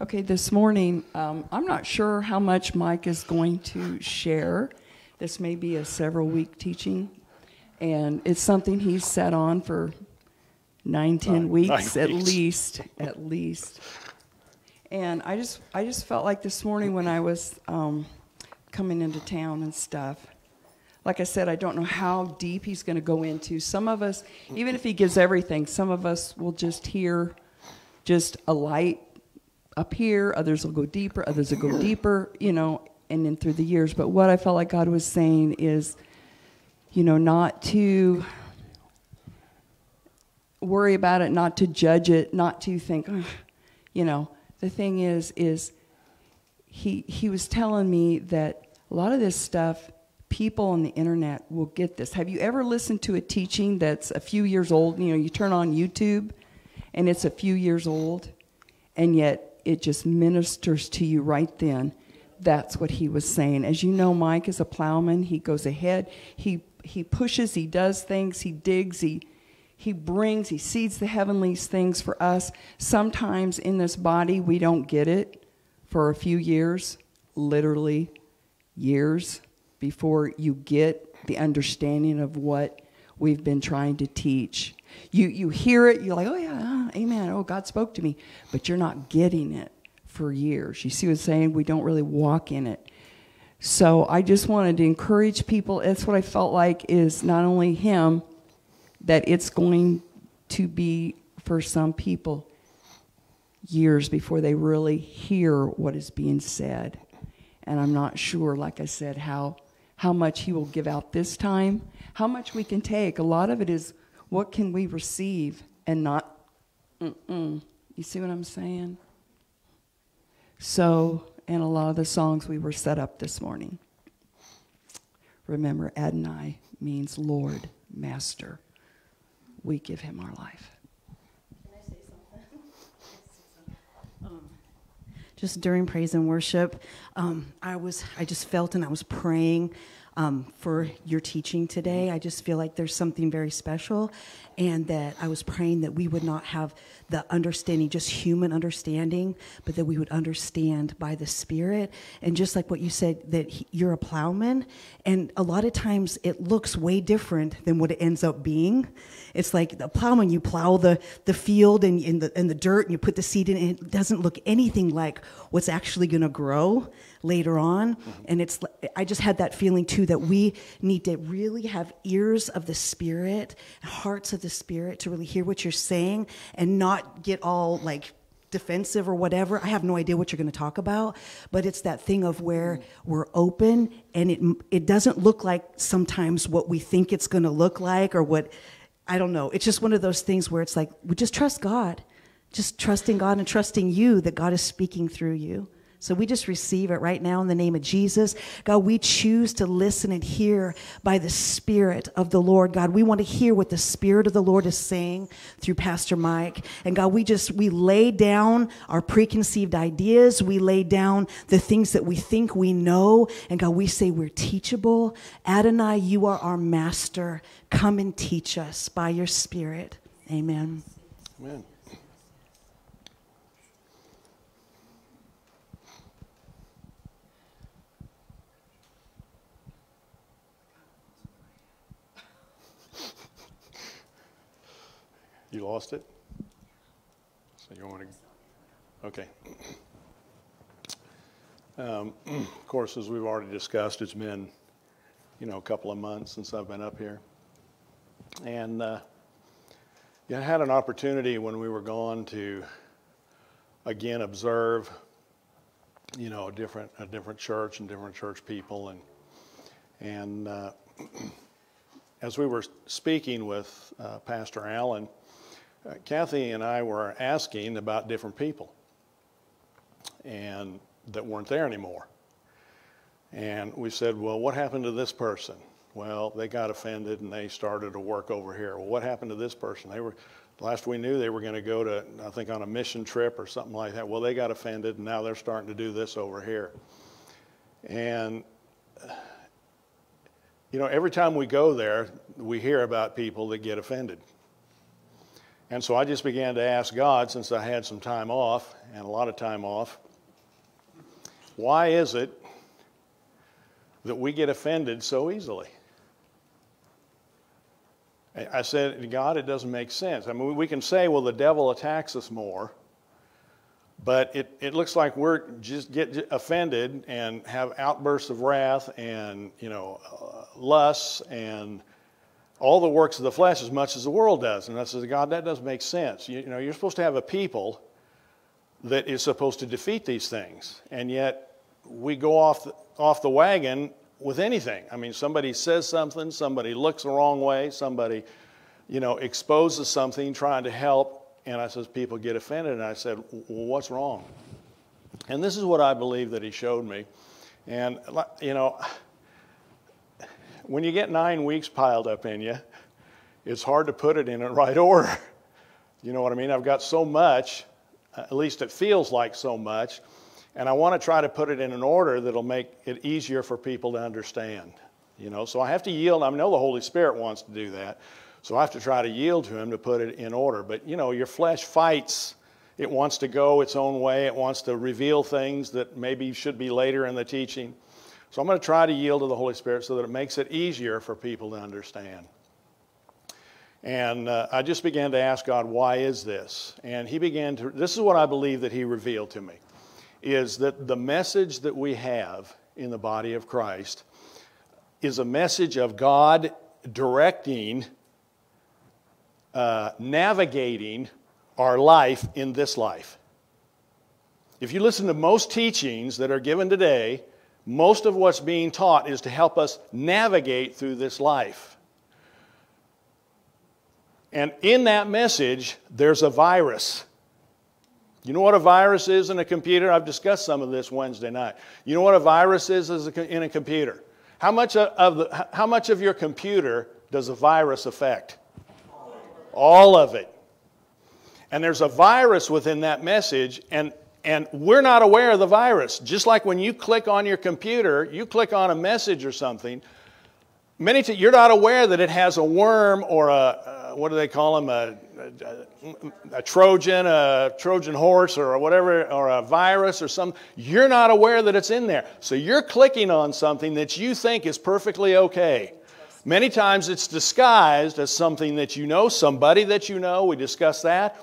Okay, this morning, um, I'm not sure how much Mike is going to share. This may be a several week teaching, and it's something he's set on for nine, ten Nine- weeks nine at weeks. least, at least. And I just, I just felt like this morning when I was um, coming into town and stuff, like I said, I don't know how deep he's going to go into. Some of us, even if he gives everything, some of us will just hear just a light up here, others will go deeper, others will go deeper, you know, and then through the years. But what I felt like God was saying is, you know, not to worry about it, not to judge it, not to think, you know. The thing is, is he he was telling me that a lot of this stuff, people on the internet will get this. Have you ever listened to a teaching that's a few years old? You know, you turn on YouTube, and it's a few years old, and yet it just ministers to you right then. That's what he was saying. As you know, Mike is a plowman. He goes ahead. He he pushes. He does things. He digs. He he brings, he seeds the heavenlies things for us. Sometimes in this body, we don't get it for a few years, literally years, before you get the understanding of what we've been trying to teach. You, you hear it, you're like, oh yeah, ah, amen, oh, God spoke to me, but you're not getting it for years. You see what I'm saying? We don't really walk in it. So I just wanted to encourage people. That's what I felt like is not only him, that it's going to be for some people years before they really hear what is being said. And I'm not sure, like I said, how how much he will give out this time, how much we can take. A lot of it is what can we receive and not. Mm-mm. You see what I'm saying? So, and a lot of the songs we were set up this morning. Remember, Adonai means Lord, Master we give him our life. Can I say something? Um, just during praise and worship, um, I was I just felt and I was praying um, for your teaching today. I just feel like there's something very special, and that I was praying that we would not have the understanding, just human understanding, but that we would understand by the Spirit. And just like what you said, that he- you're a plowman, and a lot of times it looks way different than what it ends up being. It's like the plowman, you plow the, the field and in the, in the dirt and you put the seed in, and it doesn't look anything like what's actually going to grow later on. And it's, I just had that feeling too that we need to really have ears of the Spirit, hearts of the Spirit to really hear what you're saying and not get all like defensive or whatever. I have no idea what you're going to talk about, but it's that thing of where we're open and it it doesn't look like sometimes what we think it's going to look like or what I don't know. It's just one of those things where it's like we just trust God. Just trusting God and trusting you that God is speaking through you. So we just receive it right now in the name of Jesus. God, we choose to listen and hear by the Spirit of the Lord. God, we want to hear what the Spirit of the Lord is saying through Pastor Mike. And God, we just, we lay down our preconceived ideas. We lay down the things that we think we know. And God, we say we're teachable. Adonai, you are our master. Come and teach us by your Spirit. Amen. Amen. You lost it? So you want to, okay. Um, Of course, as we've already discussed, it's been, you know, a couple of months since I've been up here. And uh, yeah, I had an opportunity when we were gone to again observe, you know, a different a different church and different church people, and and uh, as we were speaking with uh, Pastor Allen, uh, Kathy and I were asking about different people, and that weren't there anymore. And we said, well, what happened to this person? Well, they got offended and they started to work over here. Well, what happened to this person? They were, last we knew, they were going to go to, I think, on a mission trip or something like that. Well, they got offended and now they're starting to do this over here. And, you know, every time we go there, we hear about people that get offended. And so I just began to ask God, since I had some time off, and a lot of time off, why is it that we get offended so easily? I said, God, it doesn't make sense. I mean, we can say, well, the devil attacks us more, but it, it looks like we're just get offended and have outbursts of wrath and, you know, uh, lusts and all the works of the flesh as much as the world does. And I said, God, that doesn't make sense. You, you know, you're supposed to have a people that is supposed to defeat these things. And yet we go off the, off the wagon with anything. I mean, somebody says something, somebody looks the wrong way, somebody, you know, exposes something trying to help, and I says people get offended, and I said, well, what's wrong? And this is what I believe that he showed me. And, you know, when you get nine weeks piled up in you, it's hard to put it in a right order. You know what I mean? I've got so much, uh, at least it feels like so much, and I want to try to put it in an order that'll make it easier for people to understand. You know, so I have to yield. I know the Holy Spirit wants to do that. So I have to try to yield to him to put it in order. But you know, your flesh fights. It wants to go its own way. It wants to reveal things that maybe should be later in the teaching. So I'm going to try to yield to the Holy Spirit so that it makes it easier for people to understand. And uh, I just began to ask God, why is this? And He began to, this is what I believe that He revealed to me is that the message that we have in the body of Christ is a message of God directing, uh, navigating our life in this life. If you listen to most teachings that are given today, most of what's being taught is to help us navigate through this life. And in that message, there's a virus. You know what a virus is in a computer? I've discussed some of this Wednesday night. You know what a virus is in a computer? How much of, the, how much of your computer does a virus affect? All of it. And there's a virus within that message, and, and we're not aware of the virus. Just like when you click on your computer, you click on a message or something, many times you're not aware that it has a worm or a, uh, what do they call them? A, a, a, Trojan, a Trojan horse, or whatever, or a virus or some. You're not aware that it's in there. So you're clicking on something that you think is perfectly okay. Many times it's disguised as something that you know, somebody that you know. We discuss that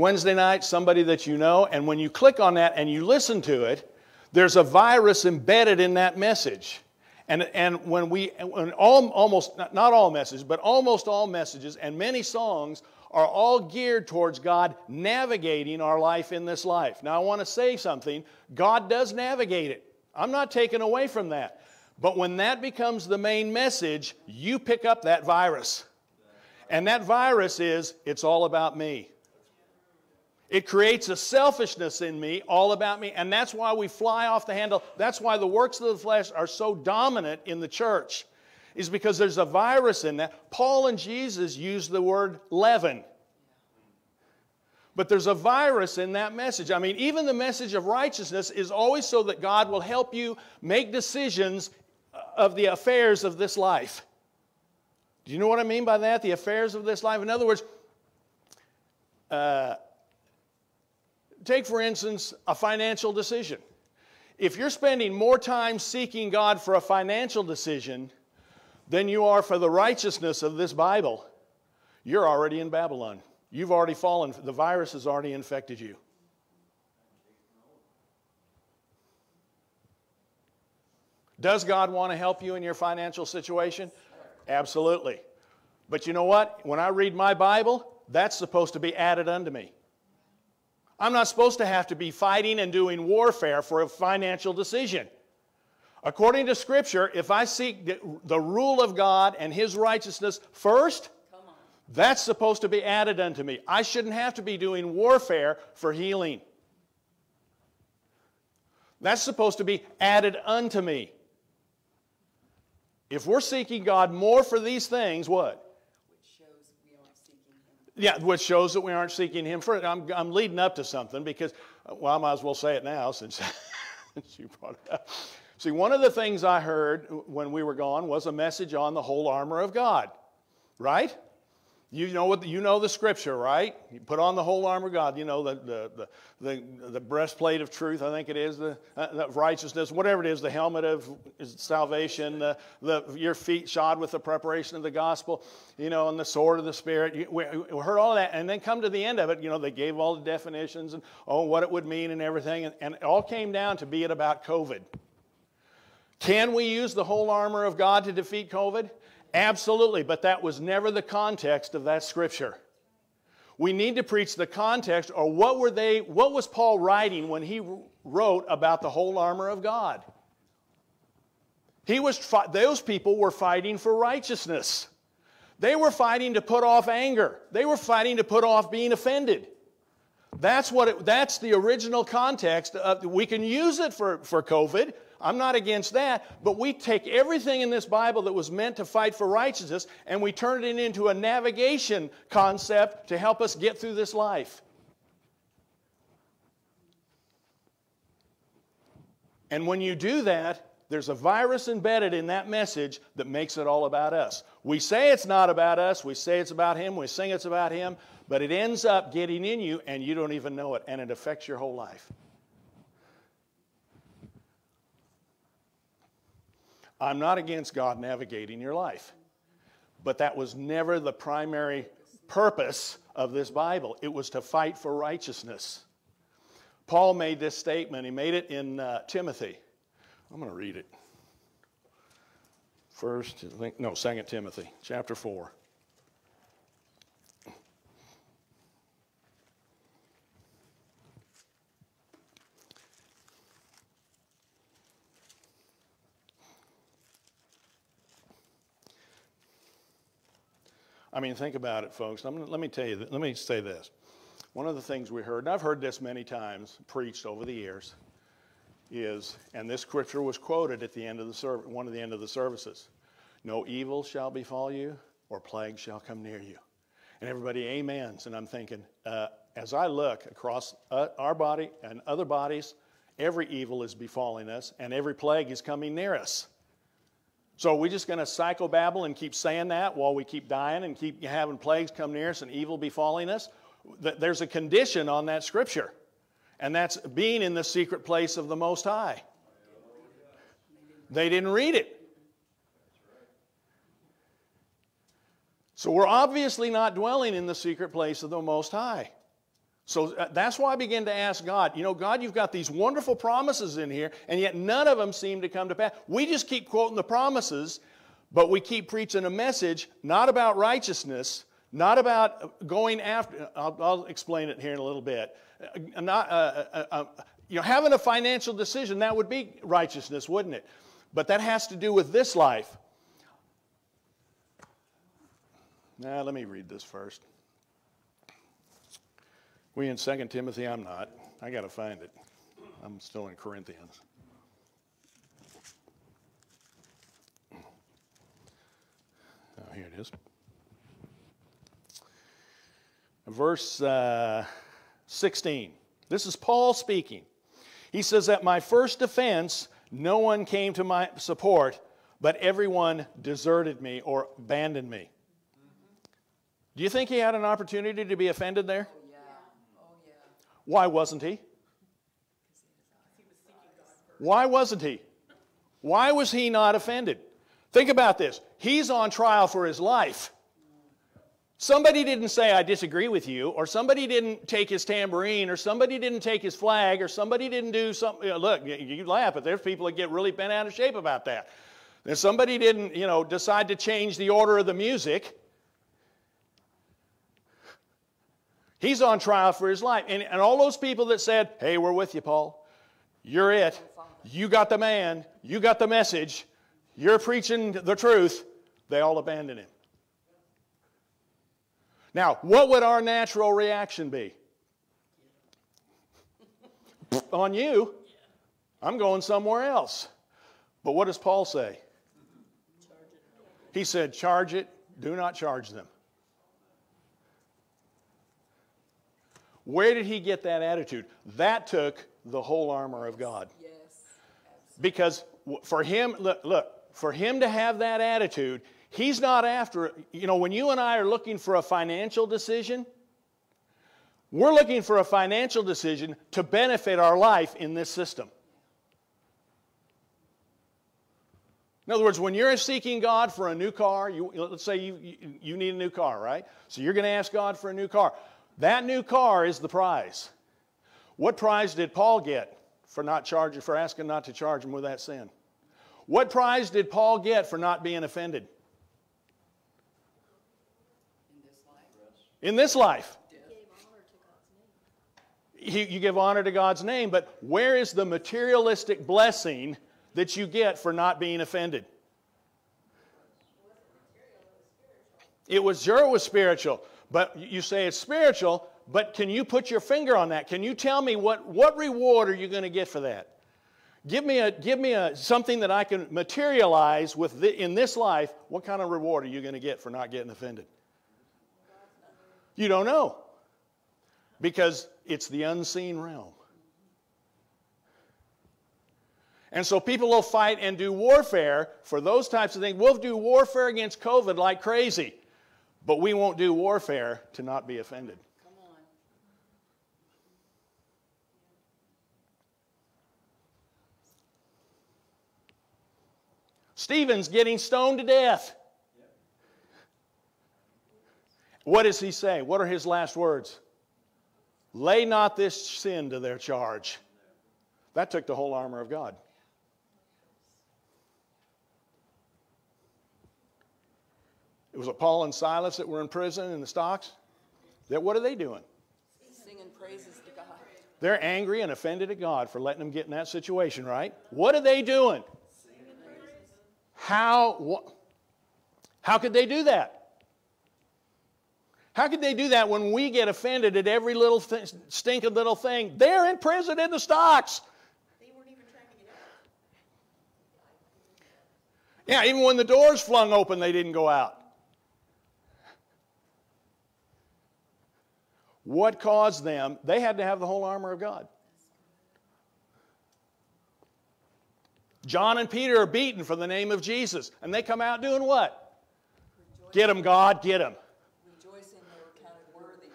Wednesday night, somebody that you know. And when you click on that and you listen to it, there's a virus embedded in that message. And, and when we, when all, almost, not all messages, but almost all messages and many songs are all geared towards God navigating our life in this life. Now, I want to say something. God does navigate it. I'm not taken away from that. But when that becomes the main message, you pick up that virus. And that virus is, it's all about me. It creates a selfishness in me, all about me, and that's why we fly off the handle. That's why the works of the flesh are so dominant in the church, is because there's a virus in that. Paul and Jesus use the word leaven. But there's a virus in that message. I mean, even the message of righteousness is always so that God will help you make decisions of the affairs of this life. Do you know what I mean by that? The affairs of this life? In other words, uh, take, for instance, a financial decision. If you're spending more time seeking God for a financial decision than you are for the righteousness of this Bible, you're already in Babylon. You've already fallen. The virus has already infected you. Does God want to help you in your financial situation? Absolutely. But you know what? When I read my Bible, that's supposed to be added unto me. I'm not supposed to have to be fighting and doing warfare for a financial decision. According to Scripture, if I seek the rule of God and His righteousness first, that's supposed to be added unto me. I shouldn't have to be doing warfare for healing. That's supposed to be added unto me. If we're seeking God more for these things, what? Yeah, which shows that we aren't seeking Him first. I'm, I'm leading up to something because, uh, well, I might as well say it now since, since you brought it up. See, one of the things I heard when we were gone was a message on the whole armor of God, right? You know what? You know the scripture, right? You put on the whole armor of God. You know the the the, the, the breastplate of truth. I think it is the, uh, righteousness, whatever it is. The helmet of salvation. The, the your feet shod with the preparation of the gospel. You know, and the sword of the spirit. You, we, we, heard all that, and then come to the end of it. You know, they gave all the definitions and oh, what it would mean and everything, and, and it all came down to be it about COVID. Can we use the whole armor of God to defeat COVID? Absolutely, but that was never the context of that scripture. We need to preach the context or what were they what was Paul writing when he wrote about the whole armor of God? He was those people were fighting for righteousness. They were fighting to put off anger. They were fighting to put off being offended. That's what it, that's the original context. Of, we can use it for, for COVID, I'm not against that, but we take everything in this Bible that was meant to fight for righteousness and we turn it into a navigation concept to help us get through this life. And when you do that, there's a virus embedded in that message that makes it all about us. We say it's not about us, we say it's about Him, we sing it's about Him, but it ends up getting in you and you don't even know it, and it affects your whole life. I'm not against God navigating your life. But that was never the primary purpose of this Bible. It was to fight for righteousness. Paul made this statement. He made it in uh, Timothy. I'm going to read it. First, no, Second Timothy, chapter 4. I mean, think about it, folks. Gonna, let me tell you, let me say this. One of the things we heard, and I've heard this many times preached over the years, is, and this scripture was quoted at the end of the one of the end of the services. No evil shall befall you, or plague shall come near you. And everybody amens. And I'm thinking, uh, as I look across uh, our body and other bodies, every evil is befalling us, and every plague is coming near us. So are we just going to psychobabble and keep saying that while we keep dying and keep having plagues come near us and evil befalling us? There's a condition on that scripture, and that's being in the secret place of the Most High. They didn't read it. So we're obviously not dwelling in the secret place of the Most High. So uh, that's why I began to ask God, you know, God, you've got these wonderful promises in here, and yet none of them seem to come to pass. We just keep quoting the promises, but we keep preaching a message not about righteousness, not about going after, I'll, I'll explain it here in a little bit. Uh, not, uh, uh, uh, you know, having a financial decision, that would be righteousness, wouldn't it? But that has to do with this life. Now, let me read this first. We in 2 Timothy? I'm not. I got to find it. I'm still in Corinthians. Oh, here it is. Verse uh, 16. This is Paul speaking. He says, At my first defense, no one came to my support, but everyone deserted me or abandoned me. Do you think he had an opportunity to be offended there? Why wasn't he? Why wasn't he? Why was he not offended? Think about this. He's on trial for his life. Somebody didn't say, I disagree with you, or somebody didn't take his tambourine, or somebody didn't take his flag, or somebody didn't do something. You know, look, you laugh, but there's people that get really bent out of shape about that. And somebody didn't, you know, decide to change the order of the music. He's on trial for his life. And, and all those people that said, hey, we're with you, Paul. You're it. You got the man. You got the message. You're preaching the truth. They all abandoned him. Now, what would our natural reaction be? on you. I'm going somewhere else. But what does Paul say? He said, Charge it, do not charge them. Where did he get that attitude? That took the whole armor of God. Yes. Because for him, look, look, for him to have that attitude, He's not after, you know, when you and I are looking for a financial decision, we're looking for a financial decision to benefit our life in this system. In other words, when you're seeking God for a new car, you, let's say you, you, you need a new car, right? So you're going to ask God for a new car. That new car is the prize. What prize did Paul get for not charging, for asking not to charge him with that sin? What prize did Paul get for not being offended? In this life. You give honor to God's name, but where is the materialistic blessing that you get for not being offended? It was sure it was spiritual, but you say it's spiritual, but can you put your finger on that? Can you tell me what, what reward are you going to get for that? Give me, a, give me a, something that I can materialize with the, in this life. What kind of reward are you going to get for not getting offended? You don't know because it's the unseen realm. And so people will fight and do warfare for those types of things. We'll do warfare against COVID like crazy, but we won't do warfare to not be offended. Come on. Stephen's getting stoned to death. What does he say? What are his last words? Lay not this sin to their charge. That took the whole armor of God. It was Paul and Silas that were in prison in the stocks. That what are they doing? Singing praises to God. They're angry and offended at God for letting them get in that situation, right? What are they doing? How, how could they do that? How could they do that when we get offended at every little th- stinking little thing? They're in prison in the stocks. They weren't even trying to get out. Yeah, even when the doors flung open, they didn't go out. What caused them? They had to have the whole armor of God. John and Peter are beaten for the name of Jesus, and they come out doing what? Rejoicing. Get them, God, get them. Rejoicing they were counted worthy.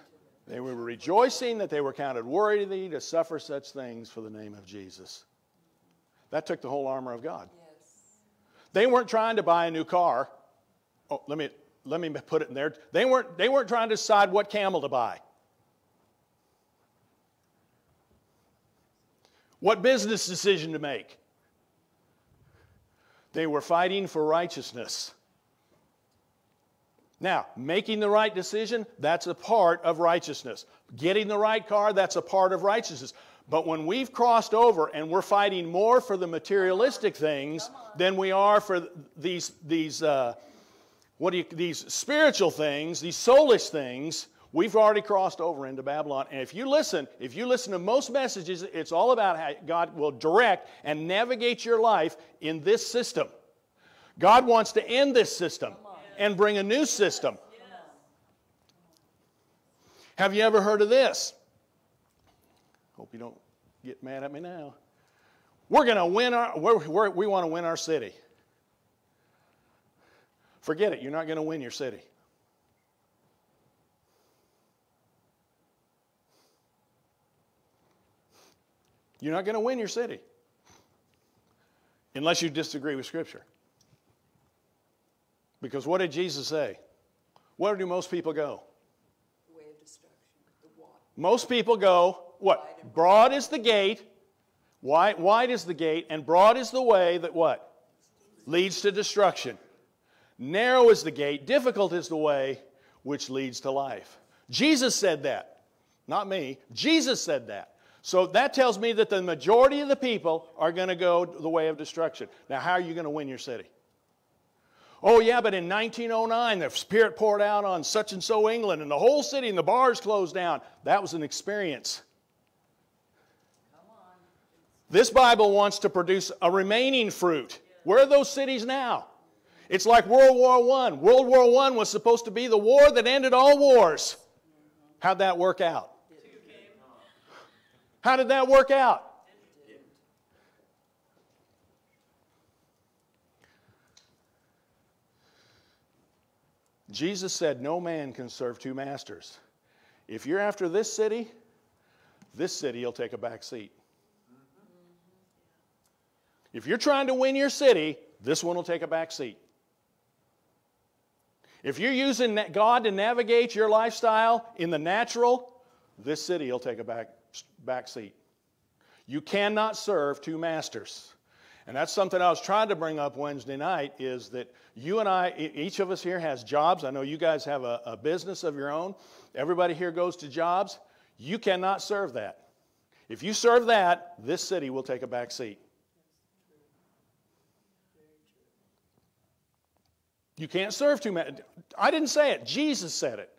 They were rejoicing that they were counted worthy to suffer such things for the name of Jesus. That took the whole armor of God. Yes. They weren't trying to buy a new car. Oh, let me let me put it in there. They weren't they weren't trying to decide what camel to buy. What business decision to make? They were fighting for righteousness. Now, making the right decision, that's a part of righteousness. Getting the right car, that's a part of righteousness. But when we've crossed over and we're fighting more for the materialistic things than we are for these, these, uh, what do you, these spiritual things, these soulish things, we've already crossed over into Babylon. And if you listen, if you listen to most messages, it's all about how God will direct and navigate your life in this system. God wants to end this system and bring a new system. Have you ever heard of this? Hope you don't get mad at me now. We're going to win our, we're, we're, we want to win our city. Forget it, you're not going to win your city. You're not going to win your city unless you disagree with Scripture. Because what did Jesus say? Where do most people go? Way of destruction. Most people go, what? Broad is the gate, wide, wide is the gate, and broad is the way that what? Leads to destruction. Narrow is the gate, difficult is the way which leads to life. Jesus said that. Not me. Jesus said that. So that tells me that the majority of the people are going to go the way of destruction. Now, how are you going to win your city? Oh, yeah, but in 1909, the Spirit poured out on such and so England, and the whole city and the bars closed down. That was an experience. This Bible wants to produce a remaining fruit. Where are those cities now? It's like World War I. World War I was supposed to be the war that ended all wars. How'd that work out? How did that work out? Jesus said, No man can serve two masters. If you're after this city, this city will take a back seat. If you're trying to win your city, this one will take a back seat. If you're using God to navigate your lifestyle in the natural, this city will take a back, back seat. You cannot serve two masters. And that's something I was trying to bring up Wednesday night is that you and I, each of us here has jobs. I know you guys have a, a business of your own. Everybody here goes to jobs. You cannot serve that. If you serve that, this city will take a back seat. You can't serve two men. I didn't say it. Jesus said it.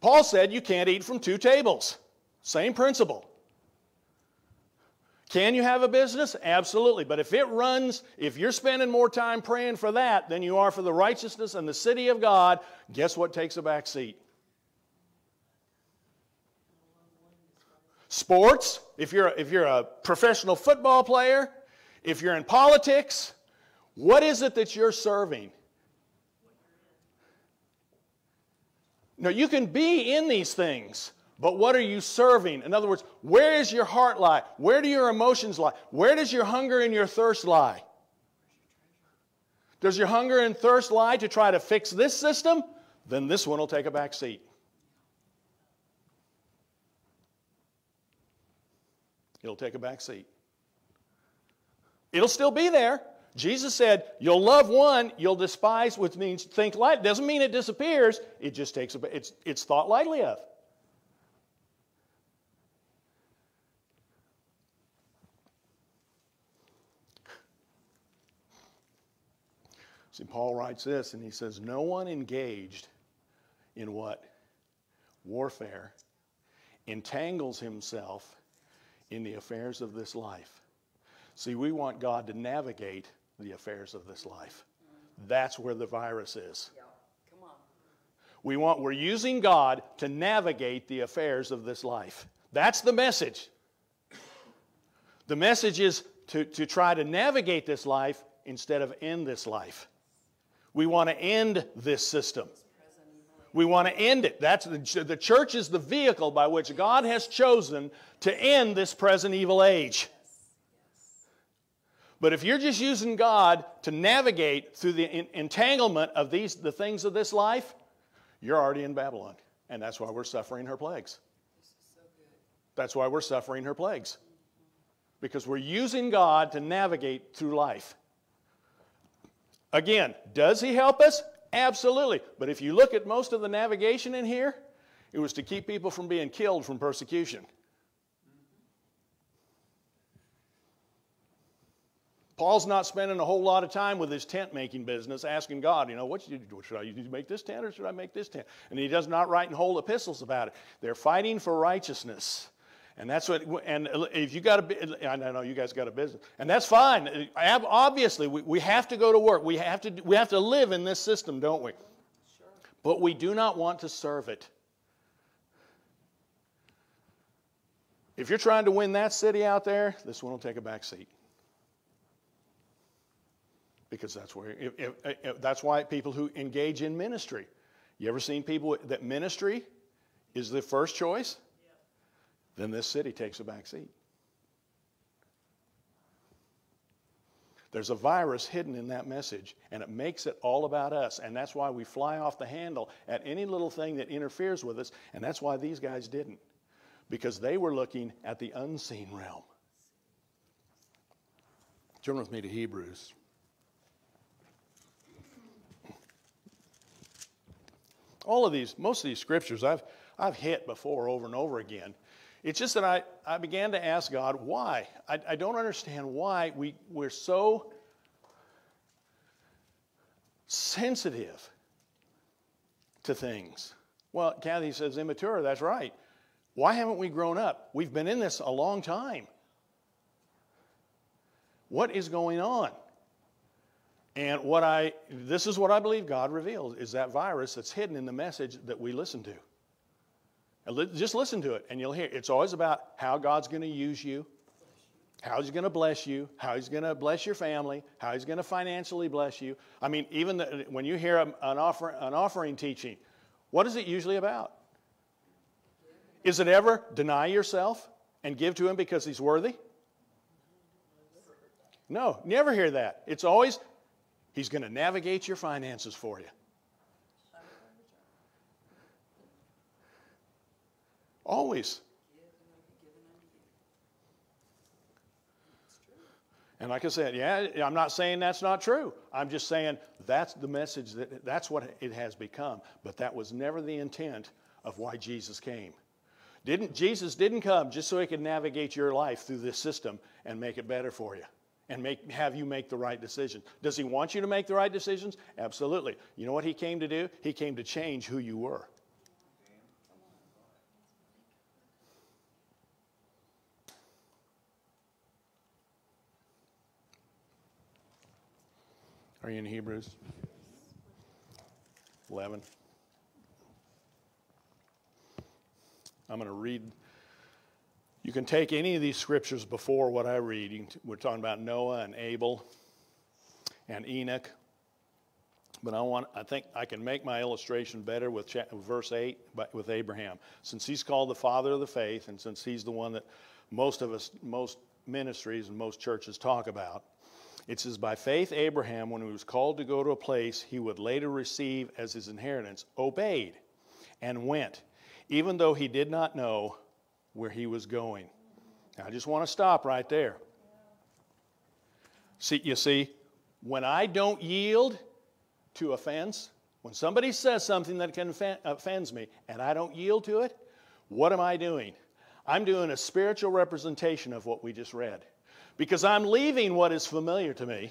Paul said you can't eat from two tables. Same principle. Can you have a business? Absolutely. But if it runs, if you're spending more time praying for that than you are for the righteousness and the city of God, guess what takes a back seat? Sports, if you're, if you're a professional football player, if you're in politics, what is it that you're serving? Now, you can be in these things, but what are you serving? In other words, where is your heart lie? Where do your emotions lie? Where does your hunger and your thirst lie? Does your hunger and thirst lie to try to fix this system? Then this one will take a back seat. It'll take a back seat. It'll still be there. Jesus said, You'll love one, you'll despise, which means think light. Doesn't mean it disappears, it just takes a it's it's thought lightly of. See, Paul writes this, and he says, No one engaged in what? Warfare entangles himself in the affairs of this life. See, we want God to navigate the affairs of this life. That's where the virus is. Come on. We want, we're using God to navigate the affairs of this life. That's the message. The message is to, to try to navigate this life instead of end this life. We want to end this system. We want to end it. That's the, the church is the vehicle by which God has chosen to end this present evil age. But if you're just using God to navigate through the entanglement of these the things of this life, you're already in Babylon. And that's why we're suffering her plagues. That's why we're suffering her plagues. Because we're using God to navigate through life. Again, does he help us? Absolutely. But if you look at most of the navigation in here, it was to keep people from being killed from persecution. Paul's not spending a whole lot of time with his tent making business asking God, you know, what should, should I make this tent or should I make this tent? And he does not write in whole epistles about it. They're fighting for righteousness. And that's what, and if you got a, I know you guys got a business, and that's fine. Obviously, we, we have to go to work. We have to, we have to live in this system, don't we? Sure. But we do not want to serve it. If you're trying to win that city out there, this one will take a back seat. Because that's where, if, if, if, that's why people who engage in ministry, you ever seen people that ministry is the first choice? Then this city takes a back seat. There's a virus hidden in that message, and it makes it all about us. And that's why we fly off the handle at any little thing that interferes with us. And that's why these guys didn't, because they were looking at the unseen realm. Turn with me to Hebrews. All of these, most of these scriptures I've, I've hit before over and over again. It's just that I, I began to ask God, why? I, I don't understand why we, we're so sensitive to things. Well, Kathy says immature, that's right. Why haven't we grown up? We've been in this a long time. What is going on? And what I this is what I believe God reveals is that virus that's hidden in the message that we listen to. Just listen to it and you'll hear. It's always about how God's going to use you. how he's going to bless you, how he's going to bless your family, how he's going to financially bless you. I mean, even the, when you hear an, offer, an offering teaching, what is it usually about? Is it ever deny yourself and give to him because he's worthy? No, never hear that. It's always, he's going to navigate your finances for you. Always. And like I said, yeah, I'm not saying that's not true. I'm just saying that's the message that that's what it has become. But that was never the intent of why Jesus came. Didn't Jesus didn't come just so he could navigate your life through this system and make it better for you and make, have you make the right decision. Does he want you to make the right decisions? Absolutely. You know what he came to do? He came to change who you were. Are you in Hebrews? 11. I'm going to read. You can take any of these scriptures before what I read. We're talking about Noah and Abel and Enoch. But I want I think I can make my illustration better with verse 8 with Abraham. Since he's called the father of the faith and since he's the one that most of us most ministries and most churches talk about, it says, By faith, Abraham, when he was called to go to a place he would later receive as his inheritance, obeyed and went, even though he did not know where he was going. Now, I just want to stop right there. See, you see, when I don't yield to offense, when somebody says something that can offends me and I don't yield to it, what am I doing? I'm doing a spiritual representation of what we just read because I'm leaving what is familiar to me.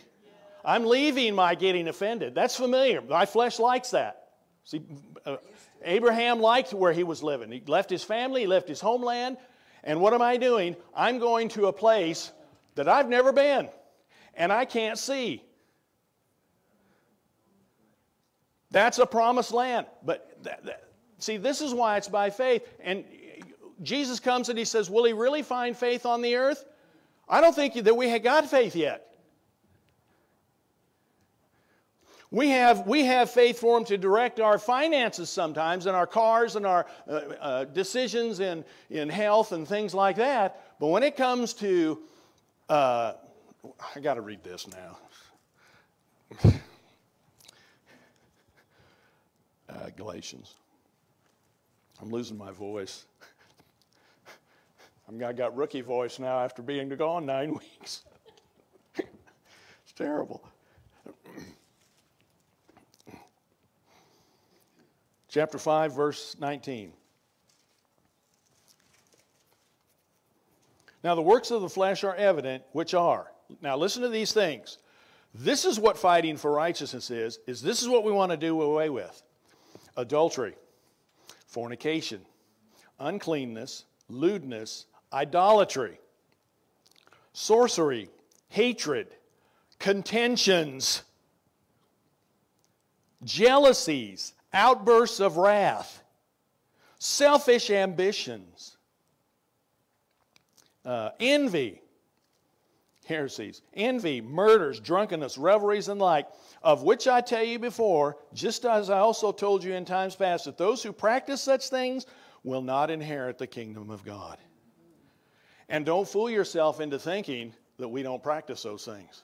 I'm leaving my getting offended. That's familiar. My flesh likes that. See, uh, Abraham liked where he was living. He left his family, he left his homeland. And what am I doing? I'm going to a place that I've never been and I can't see. That's a promised land. But that, that, see, this is why it's by faith. And Jesus comes and he says, Will he really find faith on the earth? I don't think that we have got faith yet. We have, we have faith for Him to direct our finances sometimes and our cars and our uh, uh, decisions in, in health and things like that. But when it comes to, uh, I got to read this now. Uh, Galatians. I'm losing my voice. I got rookie voice now after being gone nine weeks. it's terrible. Chapter 5, verse 19. Now, the works of the flesh are evident, which are. Now, listen to these things. This is what fighting for righteousness is, is this is what we want to do away with. Adultery, fornication, uncleanness, lewdness, idolatry, sorcery, hatred, contentions, jealousies, outbursts of wrath, selfish ambitions, uh, envy, heresies, envy, murders, drunkenness, revelries, and like, of which I tell you before, just as I also told you in times past, that those who practice such things will not inherit the kingdom of God. And don't fool yourself into thinking that we don't practice those things.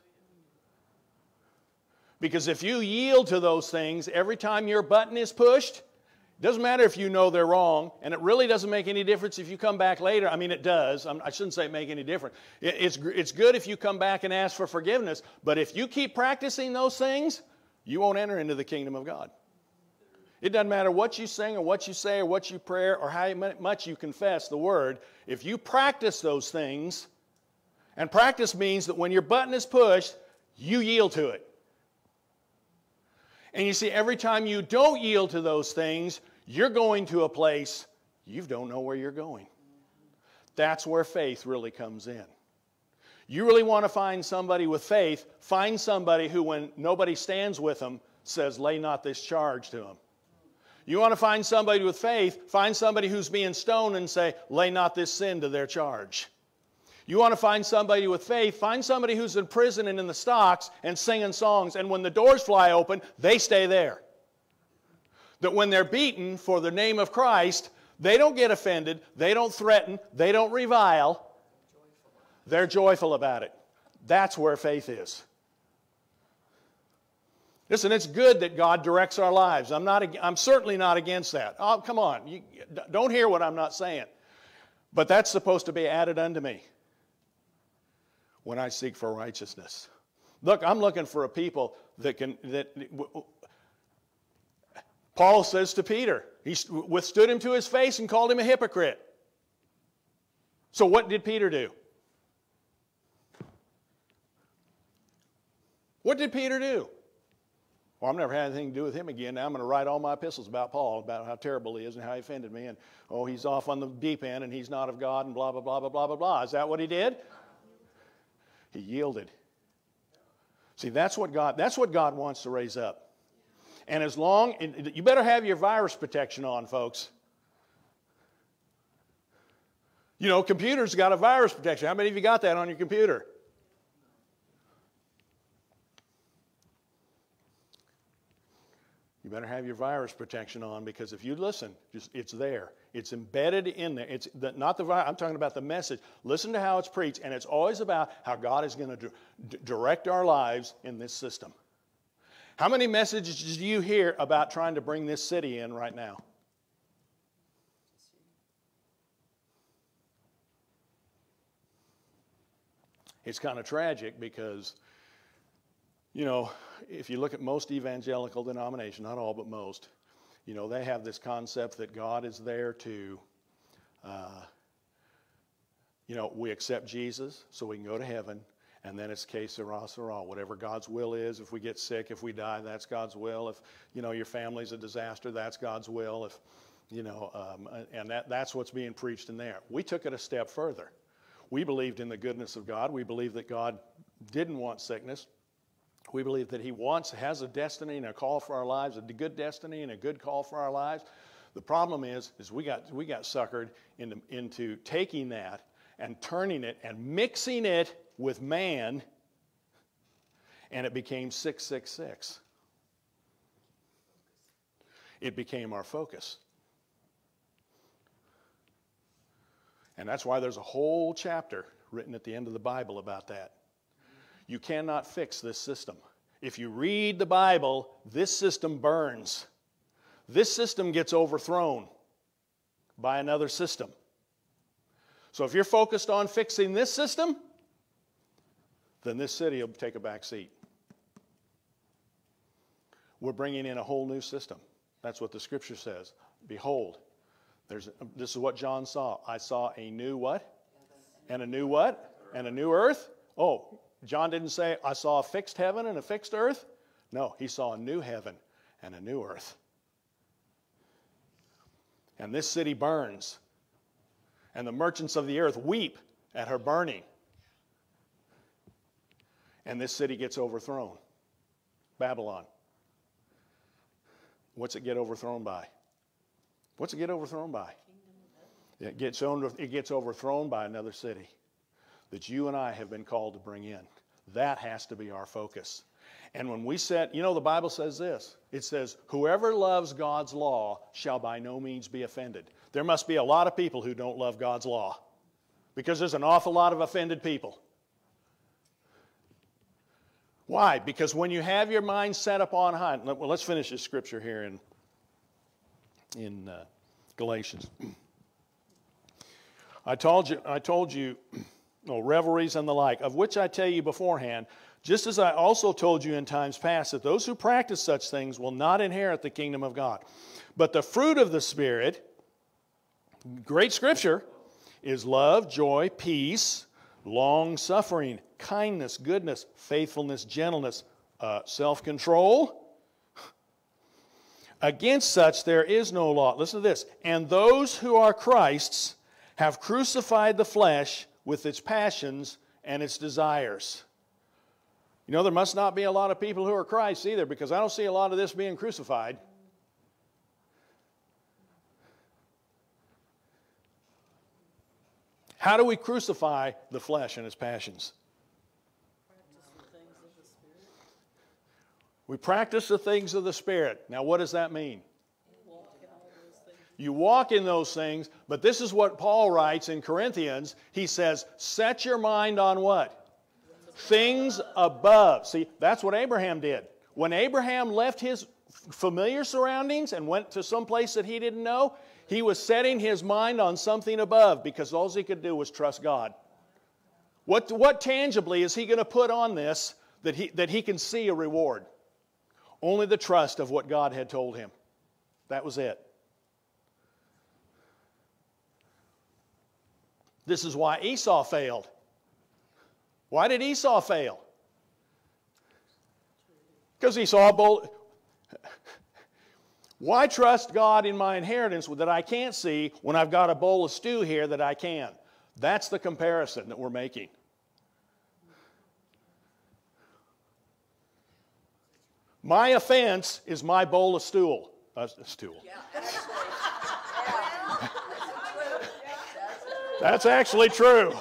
Because if you yield to those things every time your button is pushed, it doesn't matter if you know they're wrong, and it really doesn't make any difference if you come back later. I mean, it does. I shouldn't say make any difference. It's, it's good if you come back and ask for forgiveness, but if you keep practicing those things, you won't enter into the kingdom of God. It doesn't matter what you sing or what you say or what you pray or how much you confess the word. If you practice those things, and practice means that when your button is pushed, you yield to it. And you see, every time you don't yield to those things, you're going to a place you don't know where you're going. That's where faith really comes in. You really want to find somebody with faith, find somebody who, when nobody stands with them, says, Lay not this charge to them. You want to find somebody with faith, find somebody who's being stoned and say, lay not this sin to their charge. You want to find somebody with faith, find somebody who's in prison and in the stocks and singing songs, and when the doors fly open, they stay there. That when they're beaten for the name of Christ, they don't get offended, they don't threaten, they don't revile. They're joyful about it. That's where faith is. Listen, it's good that God directs our lives. I'm, not, I'm certainly not against that. Oh, come on. You, don't hear what I'm not saying. But that's supposed to be added unto me when I seek for righteousness. Look, I'm looking for a people that can, that, Paul says to Peter, he withstood him to his face and called him a hypocrite. So what did Peter do? What did Peter do? Well, I've never had anything to do with him again. Now I'm going to write all my epistles about Paul, about how terrible he is and how he offended me. And, oh, he's off on the deep end and he's not of God and blah, blah, blah, blah, blah, blah, blah. Is that what he did? He yielded. See, that's what God, that's what God wants to raise up. And as long, you better have your virus protection on, folks. You know, computers got a virus protection. How many of you got that on your computer? You better have your virus protection on because if you listen, just it's there. It's embedded in there. It's the, not the virus. I'm talking about the message. Listen to how it's preached, and it's always about how God is going to direct our lives in this system. How many messages do you hear about trying to bring this city in right now? It's kind of tragic because you know, if you look at most evangelical denominations, not all, but most, you know, they have this concept that God is there to, uh, you know, we accept Jesus so we can go to heaven, and then it's que sera, sera. Whatever God's will is, if we get sick, if we die, that's God's will. If, you know, your family's a disaster, that's God's will. If, you know, um, and that, that's what's being preached in there. We took it a step further. We believed in the goodness of God. We believed that God didn't want sickness. We believe that He wants, has a destiny and a call for our lives, a good destiny and a good call for our lives. The problem is, is we got, we got suckered into, into taking that and turning it and mixing it with man, and it became 666. It became our focus. And that's why there's a whole chapter written at the end of the Bible about that. You cannot fix this system. If you read the Bible, this system burns. This system gets overthrown by another system. So if you're focused on fixing this system, then this city will take a back seat. We're bringing in a whole new system. That's what the scripture says. Behold, there's, this is what John saw. I saw a new what? And a new what? And a new earth? Oh, John didn't say, I saw a fixed heaven and a fixed earth. No, he saw a new heaven and a new earth. And this city burns, and the merchants of the earth weep at her burning. And this city gets overthrown Babylon. What's it get overthrown by? What's it get overthrown by? It gets, it gets overthrown by another city that you and I have been called to bring in. That has to be our focus. And when we set, you know, the Bible says this it says, Whoever loves God's law shall by no means be offended. There must be a lot of people who don't love God's law because there's an awful lot of offended people. Why? Because when you have your mind set up on high, well, let's finish this scripture here in, in uh, Galatians. I told you, I told you oh, revelries and the like, of which I tell you beforehand, just as I also told you in times past, that those who practice such things will not inherit the kingdom of God. But the fruit of the Spirit, great scripture, is love, joy, peace, long suffering, kindness, goodness, faithfulness, gentleness, uh, self control. Against such there is no law. Listen to this. And those who are Christ's have crucified the flesh with its passions and its desires. You know, there must not be a lot of people who are Christ either because I don't see a lot of this being crucified. How do we crucify the flesh and its passions? We practice the things of the Spirit. Now, what does that mean? You walk in those things, but this is what Paul writes in Corinthians. He says, Set your mind on what? Things above. See, that's what Abraham did. When Abraham left his familiar surroundings and went to some place that he didn't know, he was setting his mind on something above because all he could do was trust God. What, what tangibly is he going to put on this that he, that he can see a reward? Only the trust of what God had told him. That was it. This is why Esau failed. Why did Esau fail? Because a bull. Why trust God in my inheritance that I can't see when I've got a bowl of stew here that I can? That's the comparison that we're making. My offense is my bowl of stool. Uh, stool. That's actually true.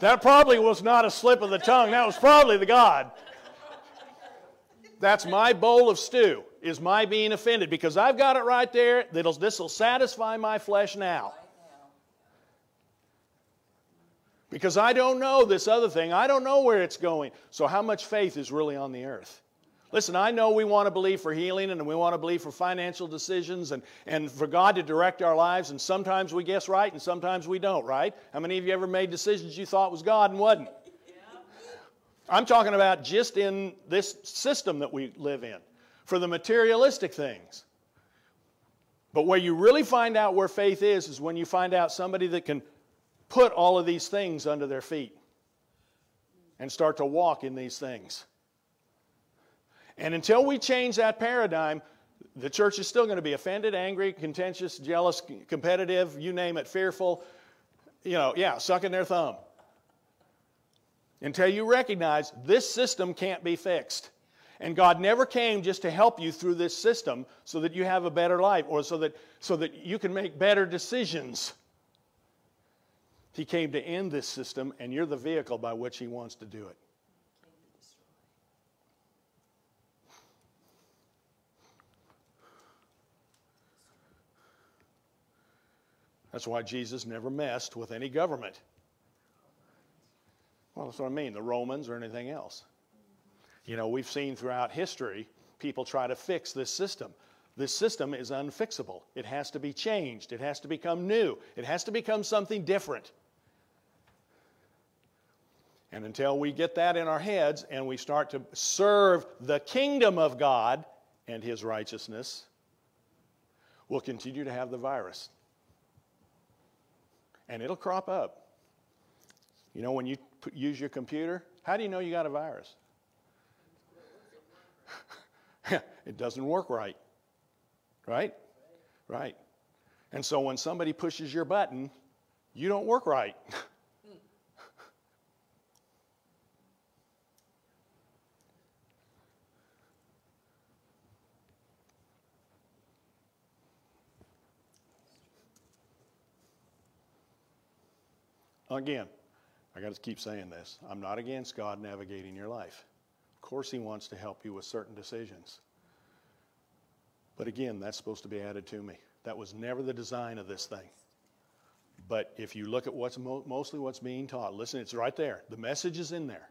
That probably was not a slip of the tongue. That was probably the God. That's my bowl of stew, is my being offended, because I've got it right there. This will satisfy my flesh now. Because I don't know this other thing. I don't know where it's going. So, how much faith is really on the earth? Listen, I know we want to believe for healing and we want to believe for financial decisions and, and for God to direct our lives, and sometimes we guess right and sometimes we don't, right? How many of you ever made decisions you thought was God and wasn't? I'm talking about just in this system that we live in, for the materialistic things. But where you really find out where faith is, is when you find out somebody that can put all of these things under their feet and start to walk in these things. And until we change that paradigm, the church is still going to be offended, angry, contentious, jealous, competitive, you name it, fearful, you know, yeah, sucking their thumb until you recognize this system can't be fixed. And God never came just to help you through this system so that you have a better life or so that, so that you can make better decisions. He came to end this system, and you're the vehicle by which He wants to do it. That's why Jesus never messed with any government. Well, that's what I mean, the Romans or anything else. You know, we've seen throughout history people try to fix this system. This system is unfixable. It has to be changed. It has to become new. It has to become something different. And until we get that in our heads and we start to serve the kingdom of God and His righteousness, we'll continue to have the virus. And it'll crop up. You know, when you use your computer, how do you know you got a virus? it doesn't work right. Right? Right. And so when somebody pushes your button, you don't work right. Again, I got to keep saying this. I'm not against God navigating your life. Of course, He wants to help you with certain decisions. But again, that's supposed to be added to me. That was never the design of this thing. But if you look at what's mo- mostly what's being taught, listen, it's right there. The message is in there.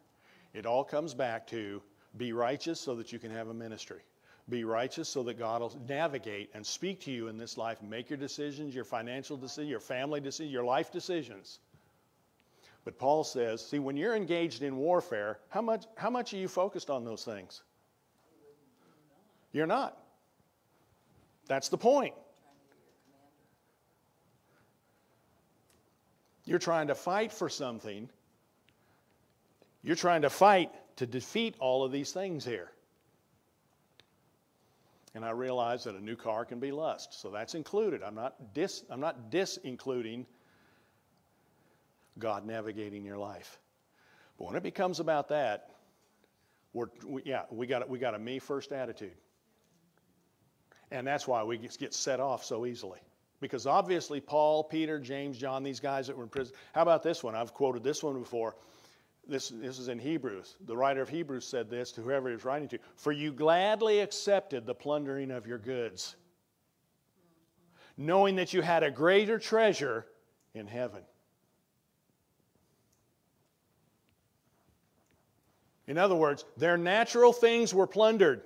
It all comes back to be righteous so that you can have a ministry. Be righteous so that God will navigate and speak to you in this life, make your decisions, your financial decisions, your family decisions, your life decisions. But Paul says, see, when you're engaged in warfare, how much, how much are you focused on those things? You're not. That's the point. You're trying to fight for something. You're trying to fight to defeat all of these things here. And I realize that a new car can be lust, so that's included. I'm not dis, I'm not disincluding God navigating your life. But when it becomes about that, we're, we, yeah, we got, we got a me first attitude. And that's why we get set off so easily. Because obviously, Paul, Peter, James, John, these guys that were in prison. How about this one? I've quoted this one before. This, this is in Hebrews. The writer of Hebrews said this to whoever he was writing to For you gladly accepted the plundering of your goods, knowing that you had a greater treasure in heaven. In other words, their natural things were plundered.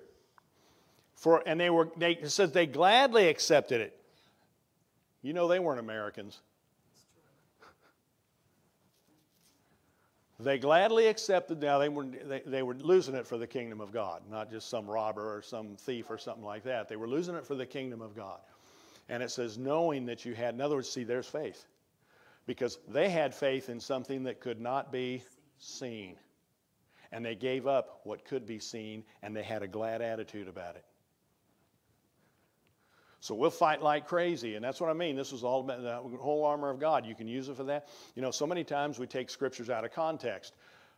For, and they were, they, it says they gladly accepted it. You know they weren't Americans. They gladly accepted, now they were, they, they were losing it for the kingdom of God, not just some robber or some thief or something like that. They were losing it for the kingdom of God. And it says, knowing that you had, in other words, see, there's faith. Because they had faith in something that could not be seen. And they gave up what could be seen, and they had a glad attitude about it. So we'll fight like crazy, and that's what I mean. This is all about the whole armor of God. You can use it for that. You know, so many times we take scriptures out of context.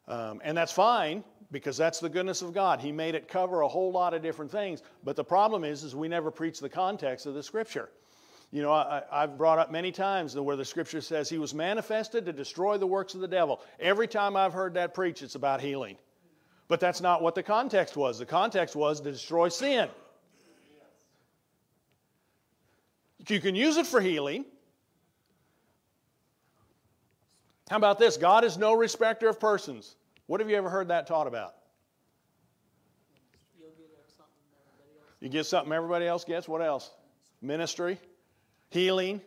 Um, and that's fine because that's the goodness of God. He made it cover a whole lot of different things. But the problem is, is we never preach the context of the scripture. You know, I, have brought up many times where the scripture says he was manifested to destroy the works of the devil. Every time I've heard that preach, it's about healing. But that's not what the context was. The context was to destroy sin. You can use it for healing. How about this? God is no respecter of persons. What have you ever heard that taught about? You get something everybody else gets. What else? Ministry, healing.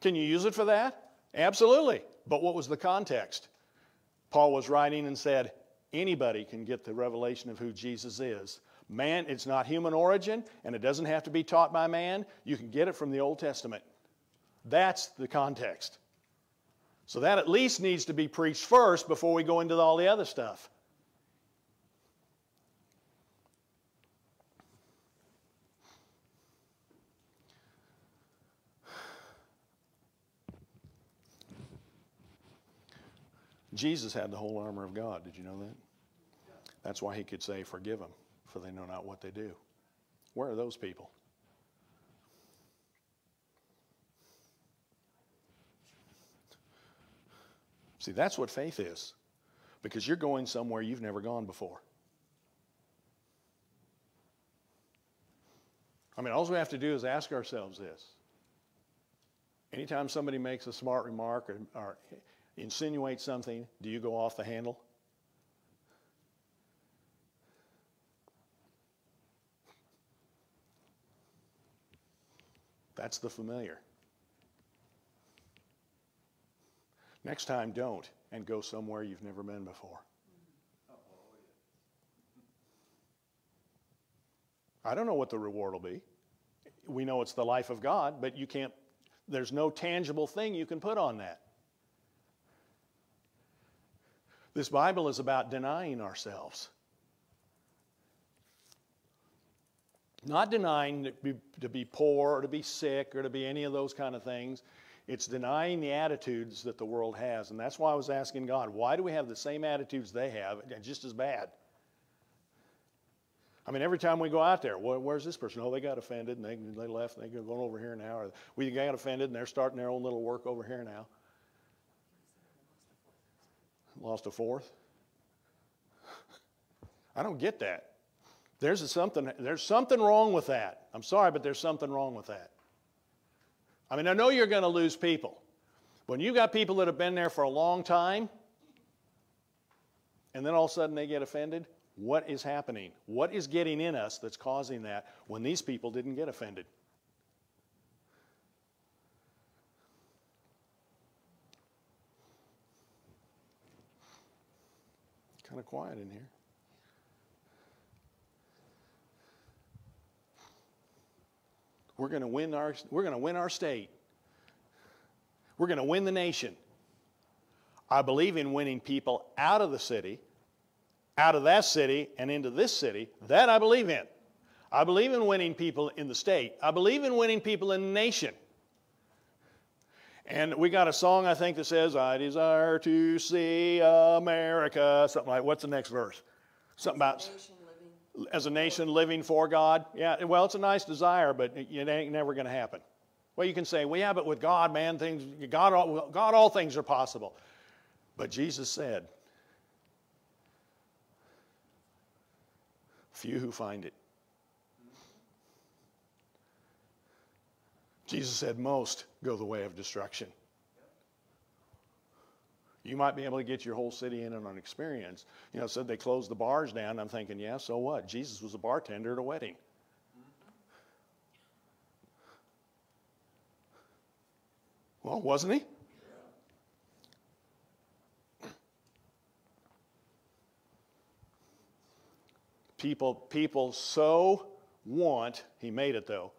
Can you use it for that? Absolutely. But what was the context? Paul was writing and said, anybody can get the revelation of who Jesus is Man, it's not human origin, and it doesn't have to be taught by man. You can get it from the Old Testament. That's the context. So that at least needs to be preached first before we go into all the other stuff. Jesus had the whole armor of God. Did you know that? That's why he could say, Forgive them for they know not what they do. Where are those people? See, that's what faith is. Because you're going somewhere you've never gone before. I mean, all we have to do is ask ourselves this. Anytime somebody makes a smart remark or, or insinuates something, do you go off the handle? That's the familiar. Next time, don't and go somewhere you've never been before. I don't know what the reward will be. We know it's the life of God, but you can't, there's no tangible thing you can put on that. This Bible is about denying ourselves. Not denying to be, poor or to be sick or to be any of those kind of things. It's denying the attitudes that the world has. And that's why I was asking God, why do we have the same attitudes they have just as bad? I mean, every time we go out there, where's this person? Oh, they got offended and they, they left and they're going over here now. Or we got offended and they're starting their own little work over here now. Lost a fourth. I don't get that. There's something, there's something wrong with that. I'm sorry, but there's something wrong with that. I mean, I know you're going to lose people. When you've got people that have been there for a long time, and then all of a sudden they get offended, what is happening? What is getting in us that's causing that when these people didn't get offended? Kind of quiet in here. We're going to win our, we're going to win our state. We're going to win the nation. I believe in winning people out of the city, out of that city, and into this city. That I believe in. I believe in winning people in the state. I believe in winning people in the nation. And we got a song, I think, that says, I desire to see America. Something like, what's the next verse? Something about as a nation living for God. Yeah, well, it's a nice desire, but it ain't never going to happen. Well, you can say, well, yeah, but with God, man, things, God, all- God, all things are possible. But Jesus said, few who find it. Jesus said, most go the way of destruction. You might be able to get your whole city in on an experience. You know, said they closed the bars down. I'm thinking, yeah, so what? Jesus was a bartender at a wedding. Well, wasn't he? People, people so want, he made it though.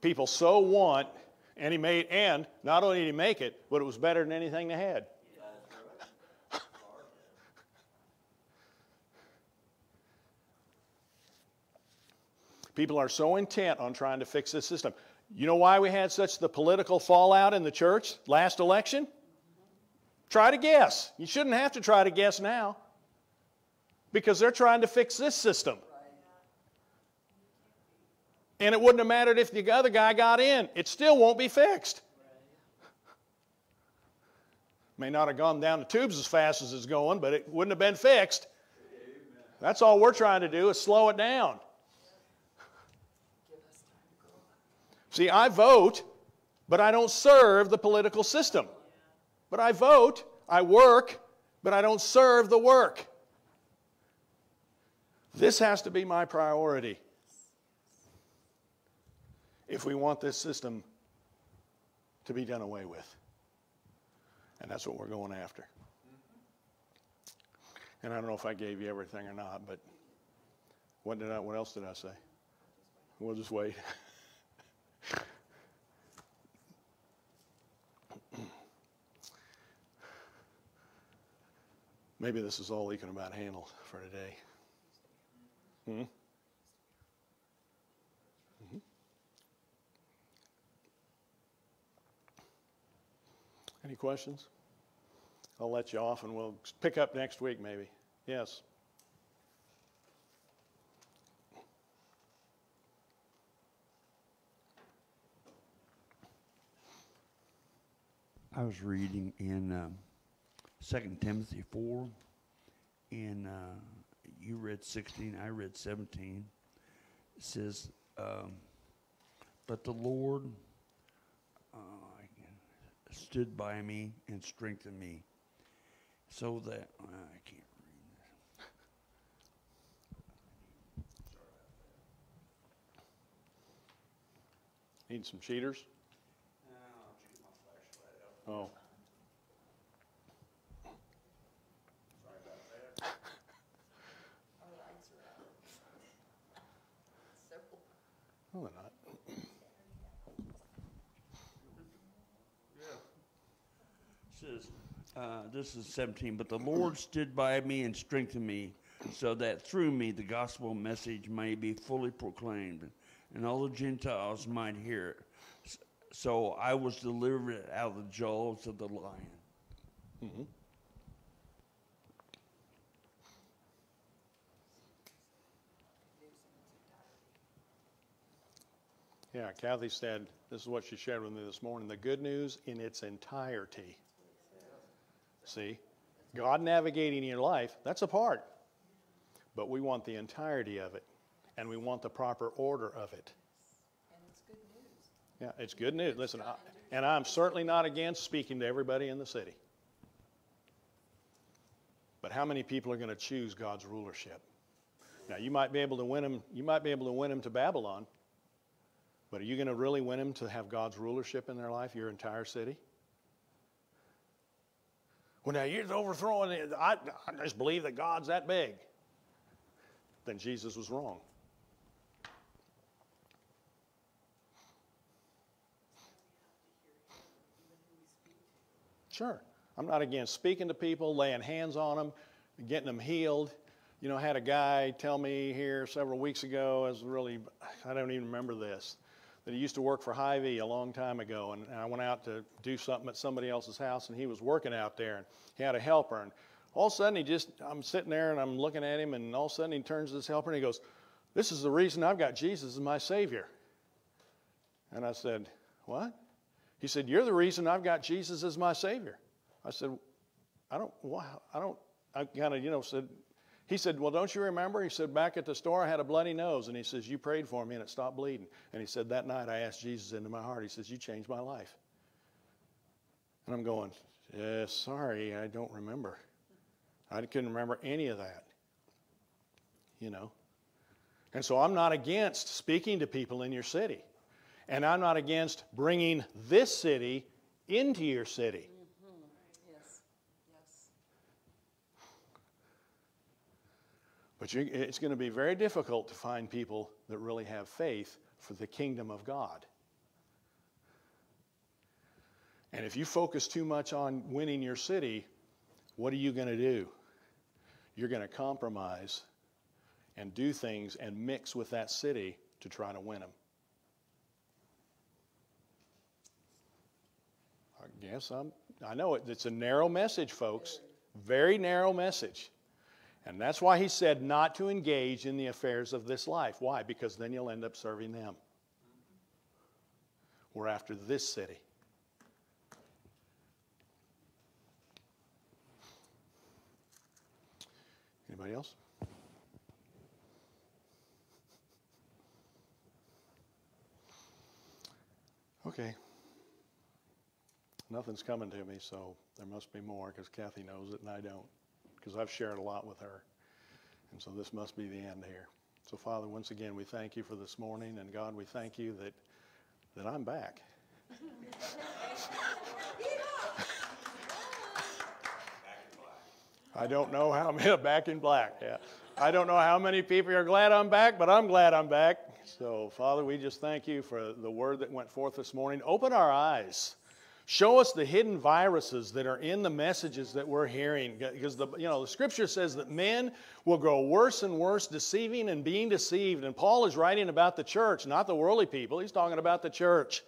People so want, and he made, and not only did he make it, but it was better than anything they had. People are so intent on trying to fix this system. You know why we had such the political fallout in the church last election? Try to guess. You shouldn't have to try to guess now because they're trying to fix this system. And it wouldn't have mattered if the other guy got in, it still won't be fixed. May not have gone down the tubes as fast as it's going, but it wouldn't have been fixed. That's all we're trying to do is slow it down. See, I vote, but I don't serve the political system. But I vote, I work, but I don't serve the work. This has to be my priority if we want this system to be done away with. And that's what we're going after. And I don't know if I gave you everything or not, but what did I what else did I say? We'll just wait. Maybe this is all he can about handle for today. Hmm? Any questions? I'll let you off and we'll pick up next week maybe. Yes. I was reading in um, 2 Timothy 4, and uh, you read 16, I read 17. It says, um, But the Lord stood by me and strengthened me, so that uh, I can't read this. Need some cheaters? Oh. No, they're not. says, uh, this is 17, but the Lord stood by me and strengthened me, so that through me the gospel message may be fully proclaimed, and all the Gentiles might hear it. So I was delivered out of the jaws of the lion. Yeah, Kathy said, this is what she shared with me this morning, the good news in its entirety. See, God navigating your life, that's a part. But we want the entirety of it, and we want the proper order of it. And it's good news. Yeah, it's good news. Listen, I, and I'm certainly not against speaking to everybody in the city. But how many people are going to choose God's rulership? Now, you might be able to win them. You might be able to win them to Babylon. But are you going to really win them to have God's rulership in their life, your entire city? Well, now you're overthrowing it. I, I just believe that God's that big. Then Jesus was wrong. Sure. I'm not against speaking to people, laying hands on them, getting them healed. You know, I had a guy tell me here several weeks ago, I was really, I don't even remember this, that he used to work for Hy-Vee a long time ago. And I went out to do something at somebody else's house, and he was working out there, and he had a helper. And all of a sudden, he just, I'm sitting there and I'm looking at him, and all of a sudden, he turns to this helper and he goes, This is the reason I've got Jesus as my Savior. And I said, What? He said, You're the reason I've got Jesus as my Savior. I said, I don't, I don't, I kind of, you know, said, he said, Well, don't you remember? He said, Back at the store, I had a bloody nose. And he says, You prayed for me and it stopped bleeding. And he said, That night I asked Jesus into my heart. He says, You changed my life. And I'm going, Yeah, sorry, I don't remember. I couldn't remember any of that. You know? And so I'm not against speaking to people in your city. And I'm not against bringing this city into your city. Yes, yes. But you, it's going to be very difficult to find people that really have faith for the kingdom of God. And if you focus too much on winning your city, what are you going to do? You're going to compromise and do things and mix with that city to try to win them. I guess I'm, I know it, it's a narrow message, folks. Very narrow message. And that's why he said not to engage in the affairs of this life. Why? Because then you'll end up serving them. We're after this city. Anybody else? Okay. Nothing's coming to me, so there must be more because Kathy knows it and I don't, because I've shared a lot with her. And so this must be the end here. So, Father, once again, we thank you for this morning, and God, we thank you that, that I'm back. I don't know how many back in black. Yeah, I don't know how many people are glad I'm back, but I'm glad I'm back. So, Father, we just thank you for the word that went forth this morning. Open our eyes. Show us the hidden viruses that are in the messages that we're hearing. Because the, you know, the scripture says that men will grow worse and worse, deceiving and being deceived. And Paul is writing about the church, not the worldly people. He's talking about the church.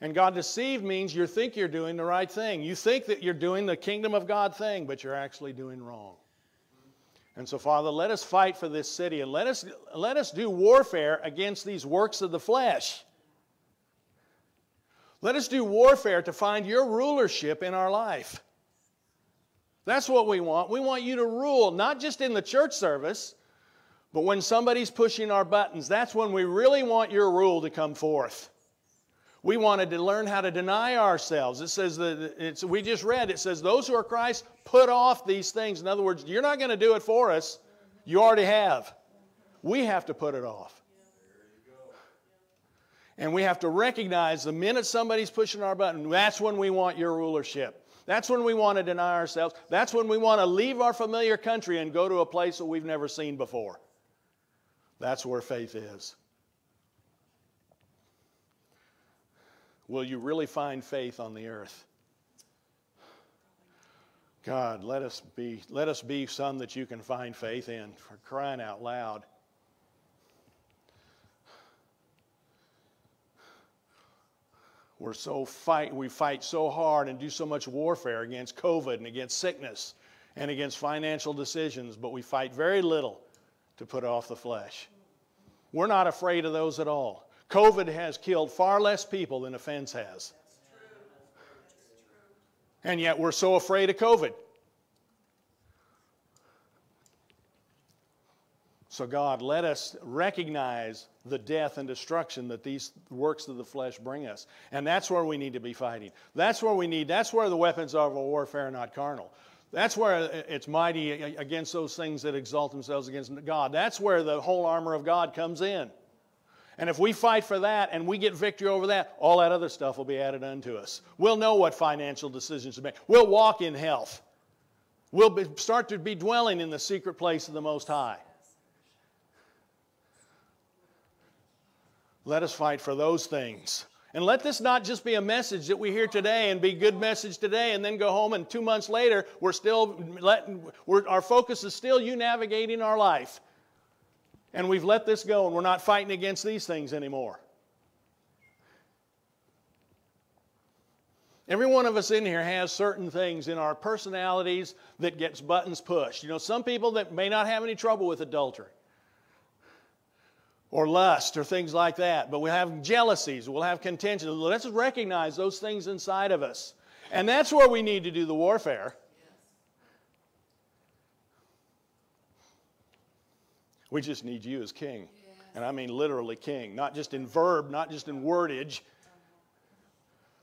And God deceived means you think you're doing the right thing. You think that you're doing the kingdom of God thing, but you're actually doing wrong. And so, Father, let us fight for this city and let us, let us do warfare against these works of the flesh. Let us do warfare to find your rulership in our life. That's what we want. We want you to rule, not just in the church service, but when somebody's pushing our buttons. That's when we really want your rule to come forth. We wanted to learn how to deny ourselves. It says that it's, we just read, it says, those who are Christ put off these things. In other words, you're not going to do it for us, you already have. We have to put it off. And we have to recognize the minute somebody's pushing our button, that's when we want your rulership. That's when we want to deny ourselves. That's when we want to leave our familiar country and go to a place that we've never seen before. That's where faith is. Will you really find faith on the earth? God, let us be, let us be some that you can find faith in for crying out loud. We're so fight, we fight so hard and do so much warfare against COVID and against sickness and against financial decisions, but we fight very little to put off the flesh. We're not afraid of those at all. COVID has killed far less people than offense has. And yet we're so afraid of COVID. So, God, let us recognize the death and destruction that these works of the flesh bring us. And that's where we need to be fighting. That's where we need, that's where the weapons of our warfare are not carnal. That's where it's mighty against those things that exalt themselves against God. That's where the whole armor of God comes in. And if we fight for that and we get victory over that, all that other stuff will be added unto us. We'll know what financial decisions to make. We'll walk in health. We'll be, start to be dwelling in the secret place of the Most High. Let us fight for those things. And let this not just be a message that we hear today and be good message today and then go home and two months later we're still letting, we're, our focus is still you navigating our life. And we've let this go and we're not fighting against these things anymore. Every one of us in here has certain things in our personalities that gets buttons pushed. You know, some people that may not have any trouble with adultery or lust or things like that. But we'll have jealousies, we'll have contention. Let's recognize those things inside of us. And that's where we need to do the warfare. We just need you as king. And I mean literally king, not just in verb, not just in wordage,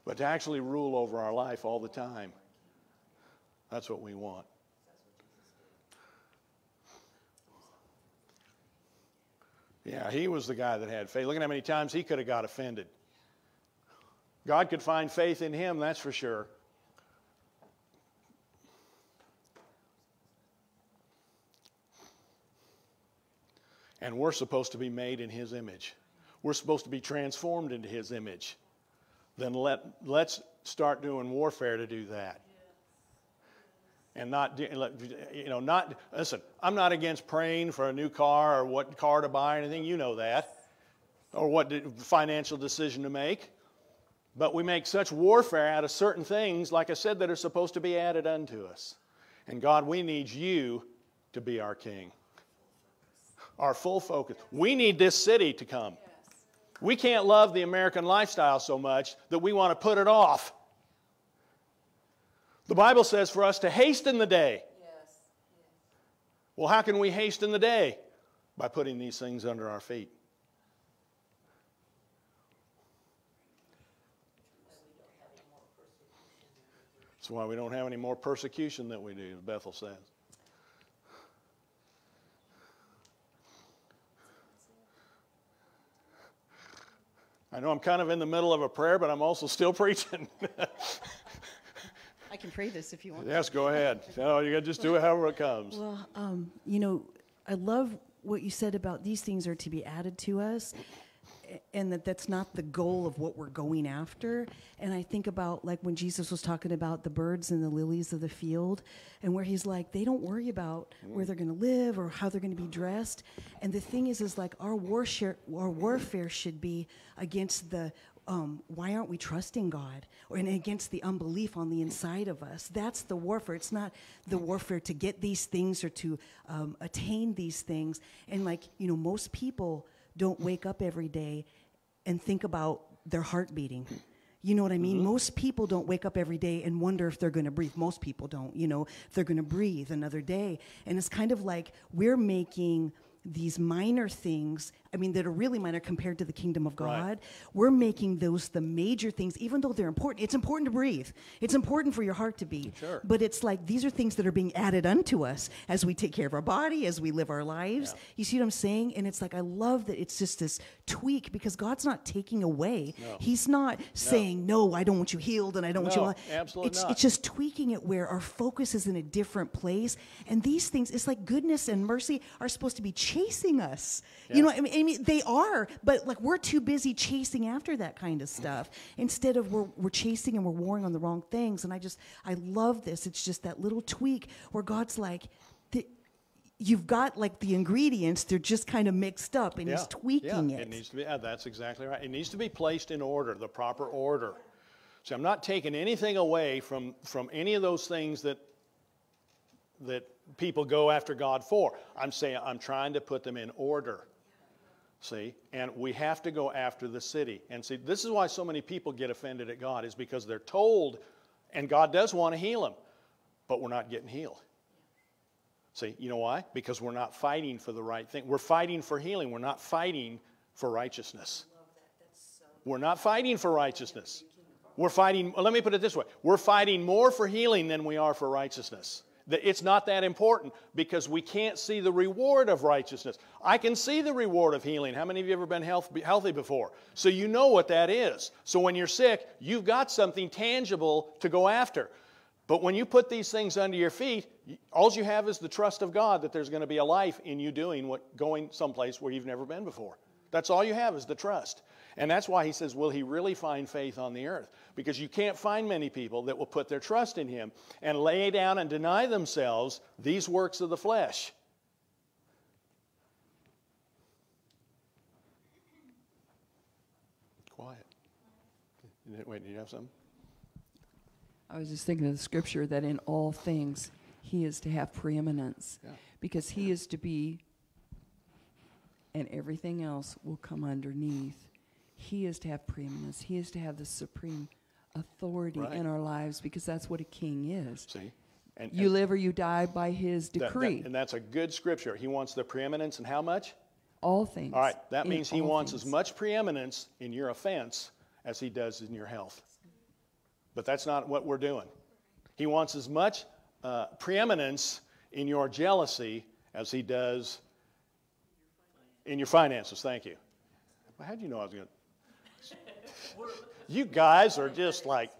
but to actually rule over our life all the time. That's what we want. Yeah, he was the guy that had faith. Look at how many times he could have got offended. God could find faith in him, that's for sure. And we're supposed to be made in his image. We're supposed to be transformed into his image. Then let, let's start doing warfare to do that and not you know not listen i'm not against praying for a new car or what car to buy or anything you know that or what financial decision to make. But we make such warfare out of certain things like i said that are supposed to be added unto us. And god we need you to be our king. Our full focus. We need this city to come. We can't love the american lifestyle so much that we want to put it off the Bible says for us to hasten the day. Yes. Well, how can we hasten the day? By putting these things under our feet. That's why we don't have any more persecution than we do, Bethel says. I know I'm kind of in the middle of a prayer, but I'm also still preaching. I can pray this if you want. yes, go ahead. No, you got to just do it however it comes. Well, um, you know, I love what you said about these things are to be added to us and that that's not the goal of what we're going after and i think about like when jesus was talking about the birds and the lilies of the field and where he's like they don't worry about where they're going to live or how they're going to be dressed and the thing is is like our warfare our warfare should be against the um, why aren't we trusting God? Or and against the unbelief on the inside of us. That's the warfare. It's not the warfare to get these things or to um, attain these things. And like you know, most people don't wake up every day and think about their heart beating. You know what I mean? Mm-hmm. Most people don't wake up every day and wonder if they're going to breathe. Most people don't, you know, if they're going to breathe another day. And it's kind of like we're making these minor things, I mean, that are really minor compared to the kingdom of God, right. we're making those the major things, even though they're important. It's important to breathe, it's important for your heart to beat. Sure. But it's like these are things that are being added unto us as we take care of our body, as we live our lives. Yeah. You see what I'm saying? And it's like, I love that it's just this tweak because God's not taking away. No. He's not no. saying, no, I don't want you healed and I don't no, want you. Absolutely it's, not. it's just tweaking it where our focus is in a different place. And these things, it's like goodness and mercy are supposed to be chasing us. You know, I mean, I mean, they are, but like we're too busy chasing after that kind of stuff instead of we're, we're chasing and we're warring on the wrong things. And I just, I love this. It's just that little tweak where God's like, you've got like the ingredients they're just kind of mixed up and yeah, he's tweaking yeah, it it needs to be yeah, that's exactly right it needs to be placed in order the proper order so i'm not taking anything away from from any of those things that that people go after God for. I'm saying I'm trying to put them in order. See? And we have to go after the city. And see, this is why so many people get offended at God, is because they're told, and God does want to heal them, but we're not getting healed. See, you know why? Because we're not fighting for the right thing. We're fighting for healing, we're not fighting for righteousness. We're not fighting for righteousness. We're fighting, let me put it this way we're fighting more for healing than we are for righteousness. It's not that important because we can't see the reward of righteousness. I can see the reward of healing. How many of you ever been health, healthy before? So you know what that is. So when you're sick, you've got something tangible to go after. But when you put these things under your feet, all you have is the trust of God that there's going to be a life in you doing what going someplace where you've never been before. That's all you have is the trust. And that's why he says, Will he really find faith on the earth? Because you can't find many people that will put their trust in him and lay down and deny themselves these works of the flesh. Quiet. Wait, do you have something? I was just thinking of the scripture that in all things he is to have preeminence yeah. because he is to be and everything else will come underneath. He is to have preeminence. He is to have the supreme authority Right. in our lives because that's what a king is. See? And, You and live or you die by his that- that- decree. and that's a good scripture. He wants the preeminence and how much? all things. All right, that means he wants as much preeminence in your offense as he does in your health. But that's not what we're doing. He wants as much uh, preeminence in your jealousy as he does in your finances. Thank you. Well, how'd you know I was going to? You guys are just like,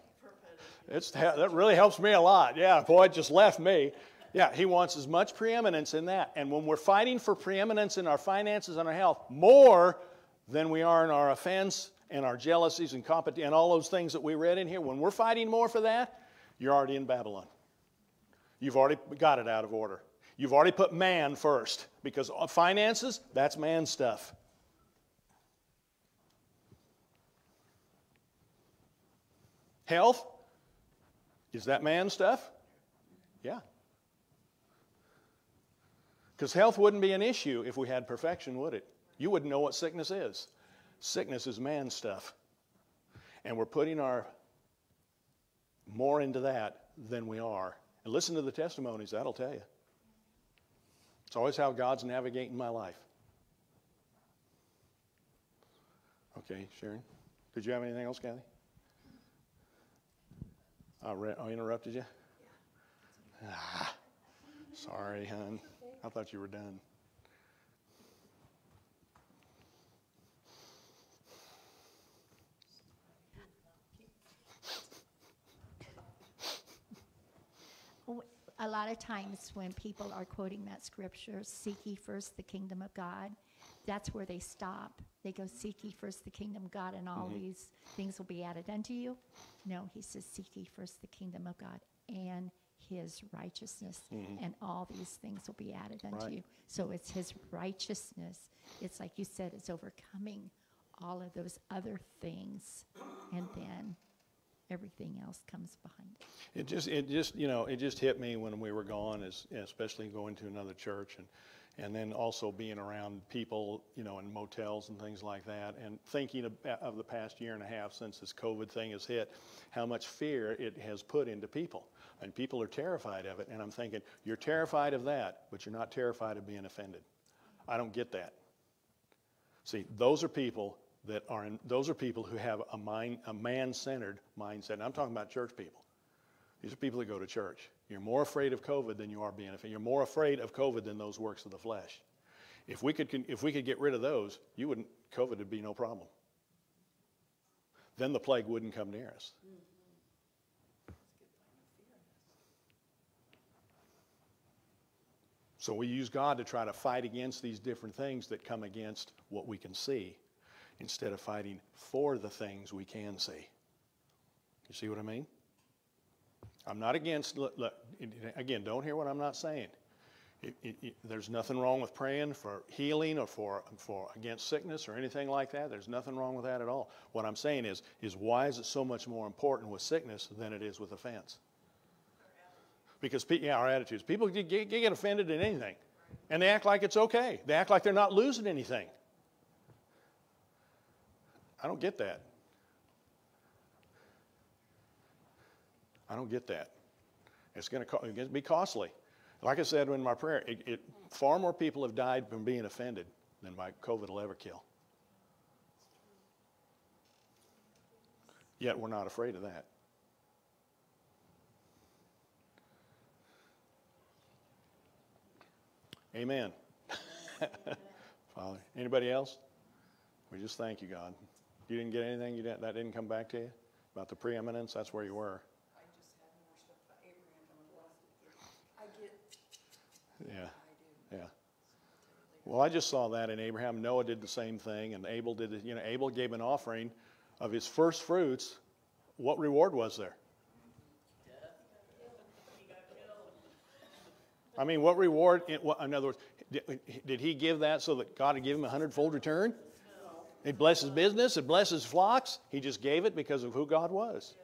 it's, that really helps me a lot. Yeah, boy, it just left me. Yeah, he wants as much preeminence in that. And when we're fighting for preeminence in our finances and our health, more than we are in our offense and our jealousies and compet- and all those things that we read in here, when we're fighting more for that, you're already in Babylon. You've already got it out of order. You've already put man first because finances, that's man stuff. Health, is that man stuff? Yeah. Because health wouldn't be an issue if we had perfection, would it? You wouldn't know what sickness is. Sickness is man stuff. And we're putting our more into that than we are. And listen to the testimonies, that'll tell you. It's always how God's navigating my life. Okay, Sharon. Did you have anything else, Kathy? I, re- I interrupted you? Ah, sorry, hon. I thought you were done. A lot of times when people are quoting that scripture, seek ye first the kingdom of God, that's where they stop. They go, seek ye first the kingdom of God, and all Mm-hmm. these things will be added unto you. No, he says, seek ye first the kingdom of God and his righteousness, and all these things will be added unto Mm-hmm. Right. you. So it's his righteousness. It's like you said, it's overcoming all of those other things, and then everything else comes behind it. It just, it just, you know, it just hit me when we were gone, as, especially going to another church, and, and then also being around people, you know, in motels and things like that, and thinking of, of the past year and a half since this COVID thing has hit, how much fear it has put into people, and people are terrified of it. And I'm thinking, you're terrified of that, but you're not terrified of being offended. I don't get that. See, those are people that are in, those are people who have a mind, a man-centered mindset. And I'm talking about church people. These are people that go to church. You're more afraid of COVID than you are being offended. You're more afraid of COVID than those works of the flesh. If we could, if we could get rid of those, you wouldn't, COVID would be no problem. Then the plague wouldn't come near us. So we use God to try to fight against these different things that come against what we can see instead of fighting for the things we can see. You see what I mean? I'm not against, look, look again, don't hear what I'm not saying. It, it, it, there's nothing wrong with praying for healing or for, for against sickness or anything like that. There's nothing wrong with that at all. What I'm saying is, is why is it so much more important with sickness than it is with offense? Because, yeah, our attitudes. People get, get, offended at anything, and they act like it's okay. They act like they're not losing anything. I don't get that. I don't get that. It's going to be costly. Like I said in my prayer, it, it, far more people have died from being offended than by COVID will ever kill. Yet we're not afraid of that. Amen. Father, anybody else? We just thank you, God. You didn't get anything. You didn't, that didn't come back to you about the preeminence. That's where you were. I just had more stuff about Abraham than the last year. I get, Yeah. Yeah. Well, I just saw that in Abraham. Noah did the same thing, and Abel did. it. You know, Abel gave an offering of his first fruits. What reward was there? I mean, what reward? In, what, in other words, did, did he give that so that God would give him a hundredfold return? It blessed his business. It blessed his flocks. He just gave it because of who God was.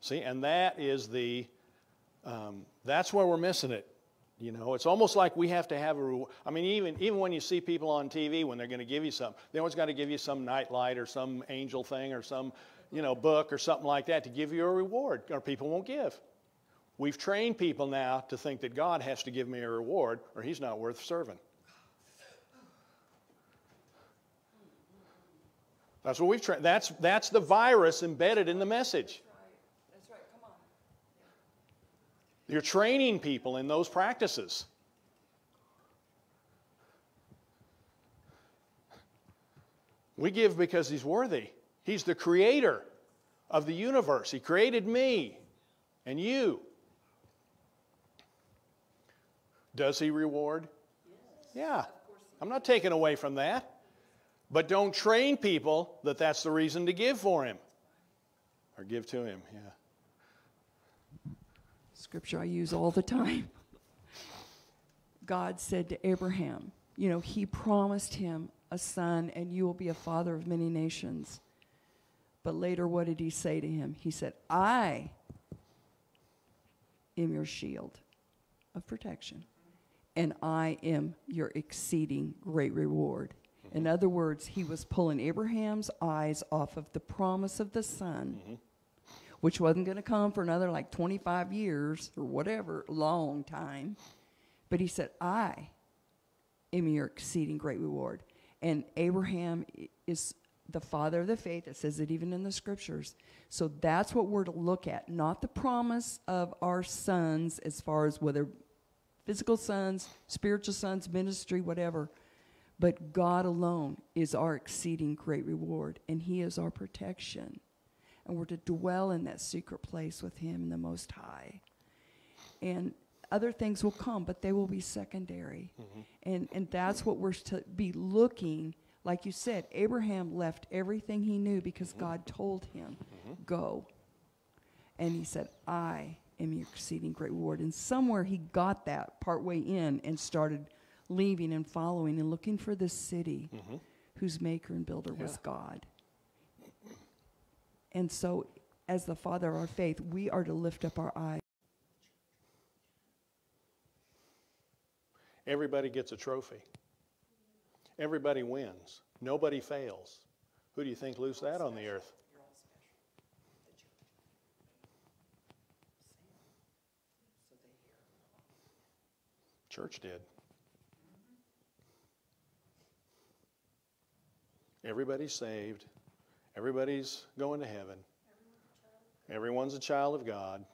See, and that is the. Um, that's where we're missing it. You know, it's almost like we have to have a. I mean, even, even when you see people on TV, when they're going to give you something, they always got to give you some nightlight or some angel thing or some, you know, book or something like that to give you a reward, or people won't give. We've trained people now to think that God has to give me a reward or he's not worth serving. That's what we've trained. That's, that's the virus embedded in the message. That's right, That's right. come on. You're training people in those practices. We give because He's worthy. He's the creator of the universe. He created me and you. Does He reward? Yeah. I'm not taking away from that. But don't train people that that's the reason to give for Him or give to Him. Yeah. scripture I use all the time. God said to Abraham, you know, he promised him a son, and you will be a father of many nations. But later, what did he say to him? He said, I am your shield of protection, and I am your exceeding great reward. In other words, he was pulling Abraham's eyes off of the promise of the son mm-hmm. which wasn't going to come for another like 25 years or whatever, long time. But he said, I am your exceeding great reward. And Abraham is the father of the faith. It says it even in the scriptures. So that's what we're to look at, not the promise of our sons as far as whether physical sons, spiritual sons, ministry, whatever. But God alone is our exceeding great reward, and He is our protection. And we're to dwell in that secret place with him in the most high. And other things will come but they will be secondary. Mm-hmm. And and that's what we're to be looking like you said abraham left everything he knew because mm-hmm. god told him mm-hmm. go. And he said i am your exceeding great reward. And somewhere he got that partway in and started leaving and following and looking for this city mm-hmm. whose maker and builder was god and so, as the father of our faith, we are to lift up our eyes. Everybody gets a trophy. Everybody wins. Nobody fails. Who do you think loosed that on the earth? Church did. Everybody's saved. Everybody's going to heaven. Everyone's a child of God.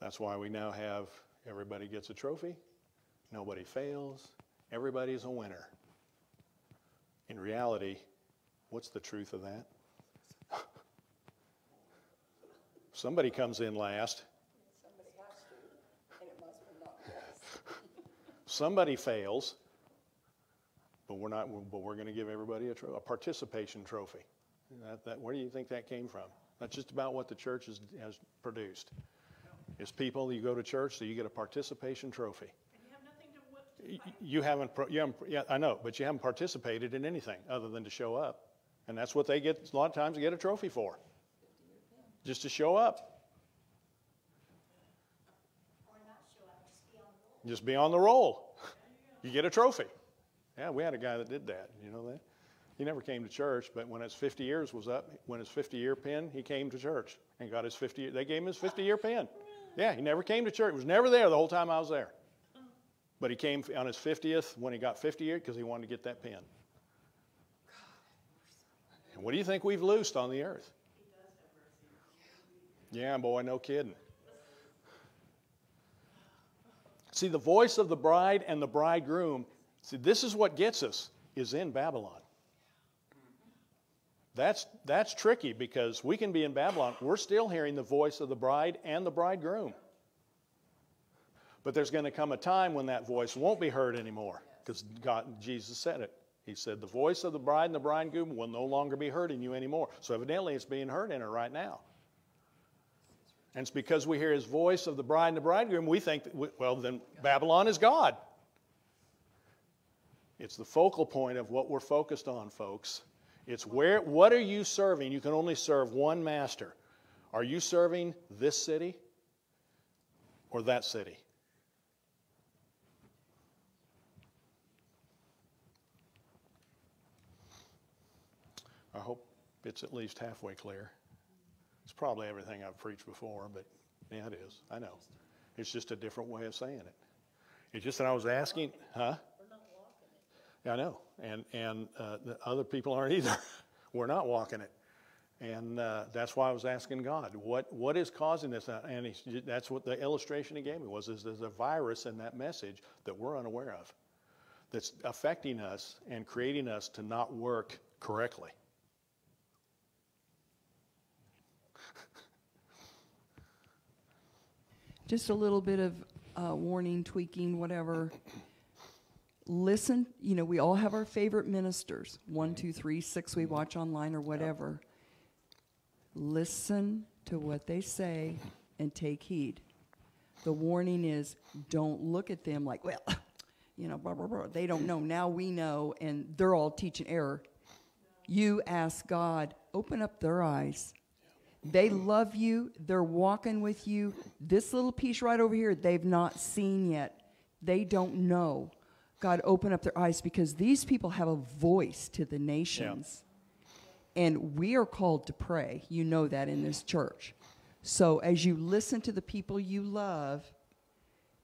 That's why we now have everybody gets a trophy, nobody fails, everybody's a winner. In reality, what's the truth of that? Somebody comes in last. Somebody has to, and it must be not us. Somebody fails, but we're not. But we're going to give everybody a, tro- a participation trophy. That, that, where do you think that came from? That's just about what the church has, has produced. Is people you go to church, so you get a participation trophy. And you have nothing to whip Y- You haven't, you haven't, yeah, I know, but you haven't participated in anything other than to show up. And that's what they get, a lot of times, they get a trophy for. Just to show up. Just be on the roll. You get a trophy. Yeah, we had a guy that did that. You know that? He never came to church, but when his 50 years was up, when his 50 year pin, he came to church and got his 50 they gave him his 50 year pin. Yeah, he never came to church. He was never there the whole time I was there. But he came on his 50th when he got 50 years because he wanted to get that pin. And what do you think we've loosed on the earth? Yeah, boy, no kidding. See, the voice of the bride and the bridegroom, see, this is what gets us, is in Babylon. That's, that's tricky because we can be in Babylon. We're still hearing the voice of the bride and the bridegroom. But there's going to come a time when that voice won't be heard anymore because God, Jesus said it. He said, The voice of the bride and the bridegroom will no longer be heard in you anymore. So evidently it's being heard in her right now. And it's because we hear his voice of the bride and the bridegroom, we think, that, we- well, then Babylon is God. It's the focal point of what we're focused on, folks. It's where, what are you serving? You can only serve one master. Are you serving this city? or that city? I hope it's at least halfway clear. It's probably everything I've preached before, but yeah, it is. I know. It's just a different way of saying it. It's just that I was asking, huh? Yeah, I know, and and uh, the other people aren't either. We're not walking it, and uh, that's why I was asking God, what what is causing this? And he's, that's what the illustration he gave me was: is there's a virus in that message that we're unaware of, that's affecting us and creating us to not work correctly. just a little bit of uh, warning, tweaking, whatever. Listen, you know, we all have our favorite ministers one, two, three, six we mm-hmm. watch online or whatever. Listen to what they say and take heed. The warning is don't look at them like, well, you know, blah, blah, blah. They don't know. Now we know, and they're all teaching error. You ask God, open up their eyes. They love you. They're walking with you. This little piece right over here, they've not seen yet. They don't know. God, open up their eyes because these people have a voice to the nations. And we are called to pray. You know that in this church. So as you listen to the people you love,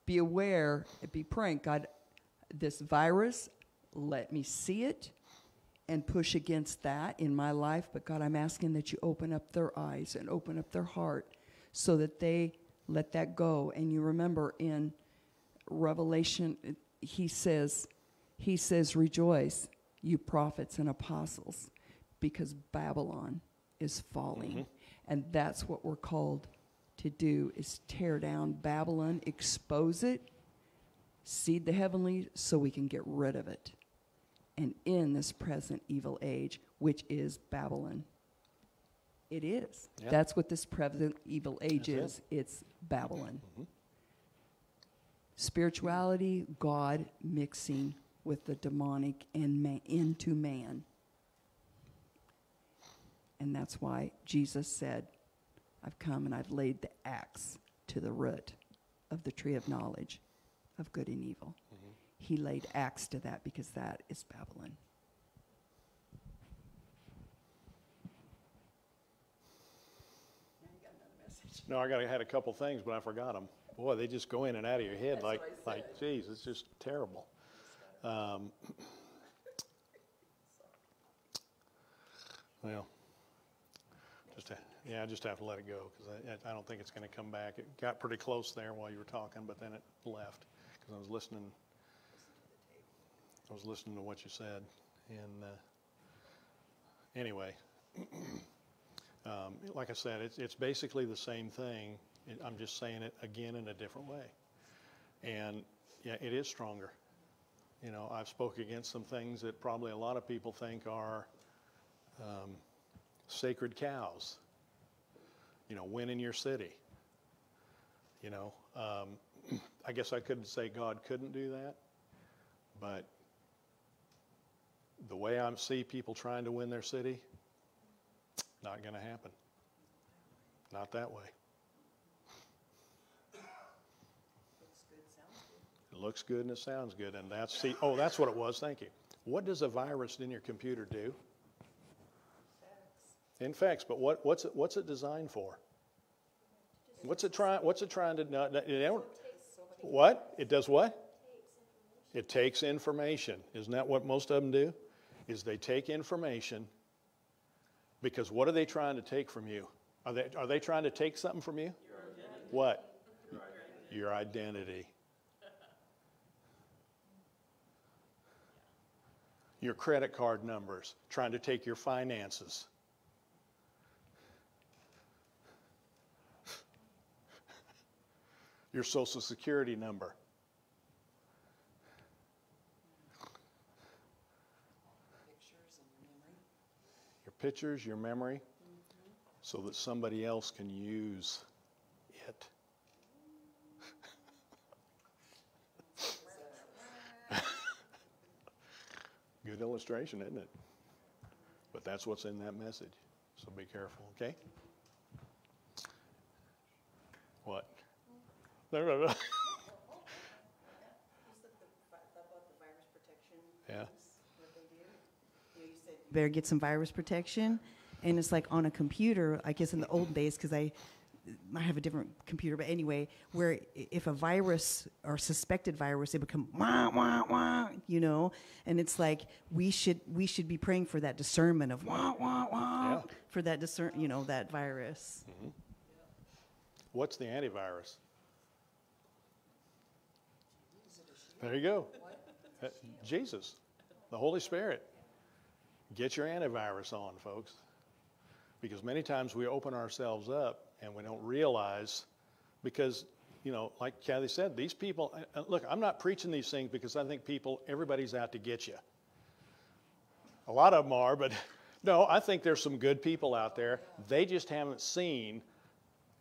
be aware and be praying. God, this virus, let me see it and push against that in my life. But God, I'm asking that you open up their eyes and open up their heart so that they let that go. And you remember in Revelation, he says, he says, rejoice, you prophets and apostles, because Babylon is falling. Mm-hmm. And that's what we're called to do is tear down Babylon, expose it, seed the heavenly so we can get rid of it and in this present evil age, which is Babylon. It is. Yeah. That's what this present evil age That's it. is. It's Babylon. Mm-hmm. Spirituality, God mixing with the demonic and ma- into man. And that's why Jesus said, I've come and I've laid the axe to the root of the tree of knowledge of good and evil. Mm-hmm. He laid axe to that because that is Babylon. No, I got I had a couple things, but I forgot them. Boy, they just go in and out of your head like like geez, it's just terrible. Um, well, just ha- yeah, I just have to let it go because I, I don't think it's going to come back. It got pretty close there while you were talking, but then it left because I was listening. I was listening to what you said, and uh, anyway. Um, like I said, it's, it's basically the same thing. I'm just saying it again in a different way. And yeah, it is stronger. You know, I've spoke against some things that probably a lot of people think are um, sacred cows. You know, win in your city. You know, um, I guess I couldn't say God couldn't do that, but the way I see people trying to win their city, not going to happen. Not that way. It looks good and it sounds good, and that's see. Oh, that's what it was. Thank you. What does a virus in your computer do? Infects, Infects, but what, what's it what's it designed for? What's it trying? What's it trying to? They don't, what? It does what? It takes information. Isn't that what most of them do? Is they take information because what are they trying to take from you? Are they, are they trying to take something from you? What? Your identity. Your credit card numbers, trying to take your finances. Your social security number. your pictures, your memory, so that somebody else can use it. Good illustration, isn't it? But that's what's in that message. So be careful, okay? What? Yeah. better get some virus protection. And it's like on a computer, I guess in the old days, because I might have a different computer, but anyway, where if a virus or suspected virus, they become wah wah wah, you know, and it's like we should we should be praying for that discernment of wah wah wah Yeah. for that discern, you know, that virus. What's the antivirus? There you go. Uh, Jesus, the Holy Spirit. Get your antivirus on, folks. Because many times we open ourselves up and we don't realize, because, you know, like Kathy said, these people, uh, uh, look, I'm not preaching these things because I think people, everybody's out to get you. A lot of them are, but no, I think there's some good people out there. They just haven't seen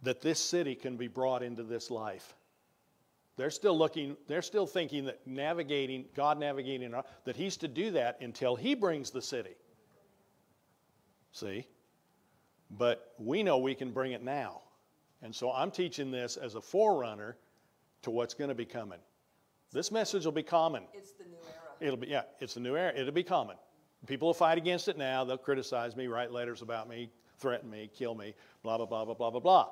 that this city can be brought into this life. They're still looking, they're still thinking that navigating, God navigating, that He's to do that until He brings the city. See? But we know we can bring it now. And so I'm teaching this as a forerunner to what's going to be coming. This message will be common. It's the new era. It'll be, yeah, it's the new era. It'll be common. People will fight against it now. They'll criticize me, write letters about me, threaten me, kill me, blah, blah, blah, blah, blah, blah, blah.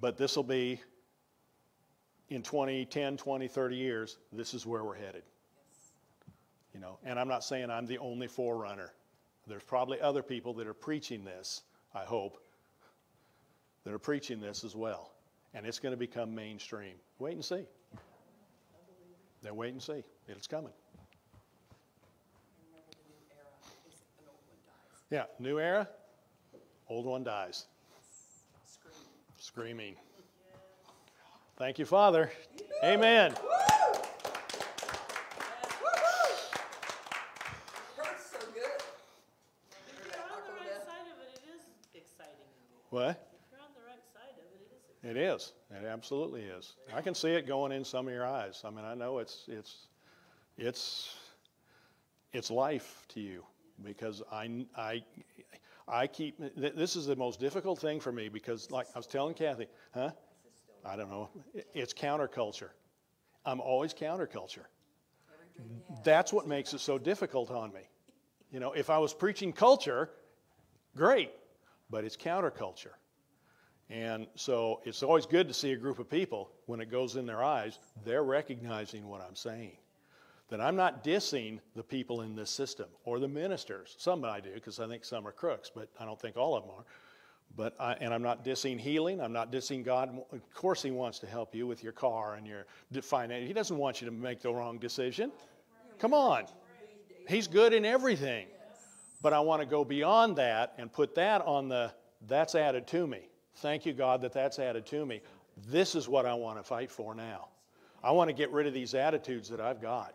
But this will be in 20, 10, 20, 30 years, this is where we're headed. You know, and I'm not saying I'm the only forerunner. There's probably other people that are preaching this, I hope, that are preaching this as well. And it's going to become mainstream. Wait and see. Then wait and see. It's coming. Remember the new era is an old one dies. Yeah, new era, old one dies. Scream. Screaming. Thank you, Father. Amen. Hurts so good. If you're on the right side of it, it is exciting. What? You're on the right side of it, It is. It is. It absolutely is. I can see it going in some of your eyes. I mean, I know it's it's it's it's life to you because I I I keep this is the most difficult thing for me because like I was telling Kathy, huh? I don't know. It's counterculture. I'm always counterculture. That's what makes it so difficult on me. You know, if I was preaching culture, great, but it's counterculture. And so it's always good to see a group of people, when it goes in their eyes, they're recognizing what I'm saying. That I'm not dissing the people in this system or the ministers. Some I do, because I think some are crooks, but I don't think all of them are. But I, and I'm not dissing healing. I'm not dissing God. Of course, He wants to help you with your car and your finance. He doesn't want you to make the wrong decision. Come on. He's good in everything. But I want to go beyond that and put that on the that's added to me. Thank you, God, that that's added to me. This is what I want to fight for now. I want to get rid of these attitudes that I've got.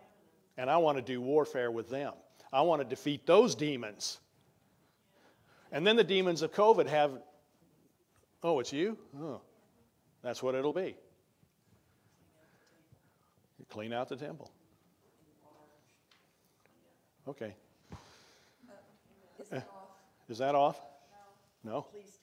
And I want to do warfare with them. I want to defeat those demons. And then the demons of COVID have, oh, it's you? Oh, that's what it'll be. You clean out the temple. Okay. Is it off? Is that off? No? Please it off.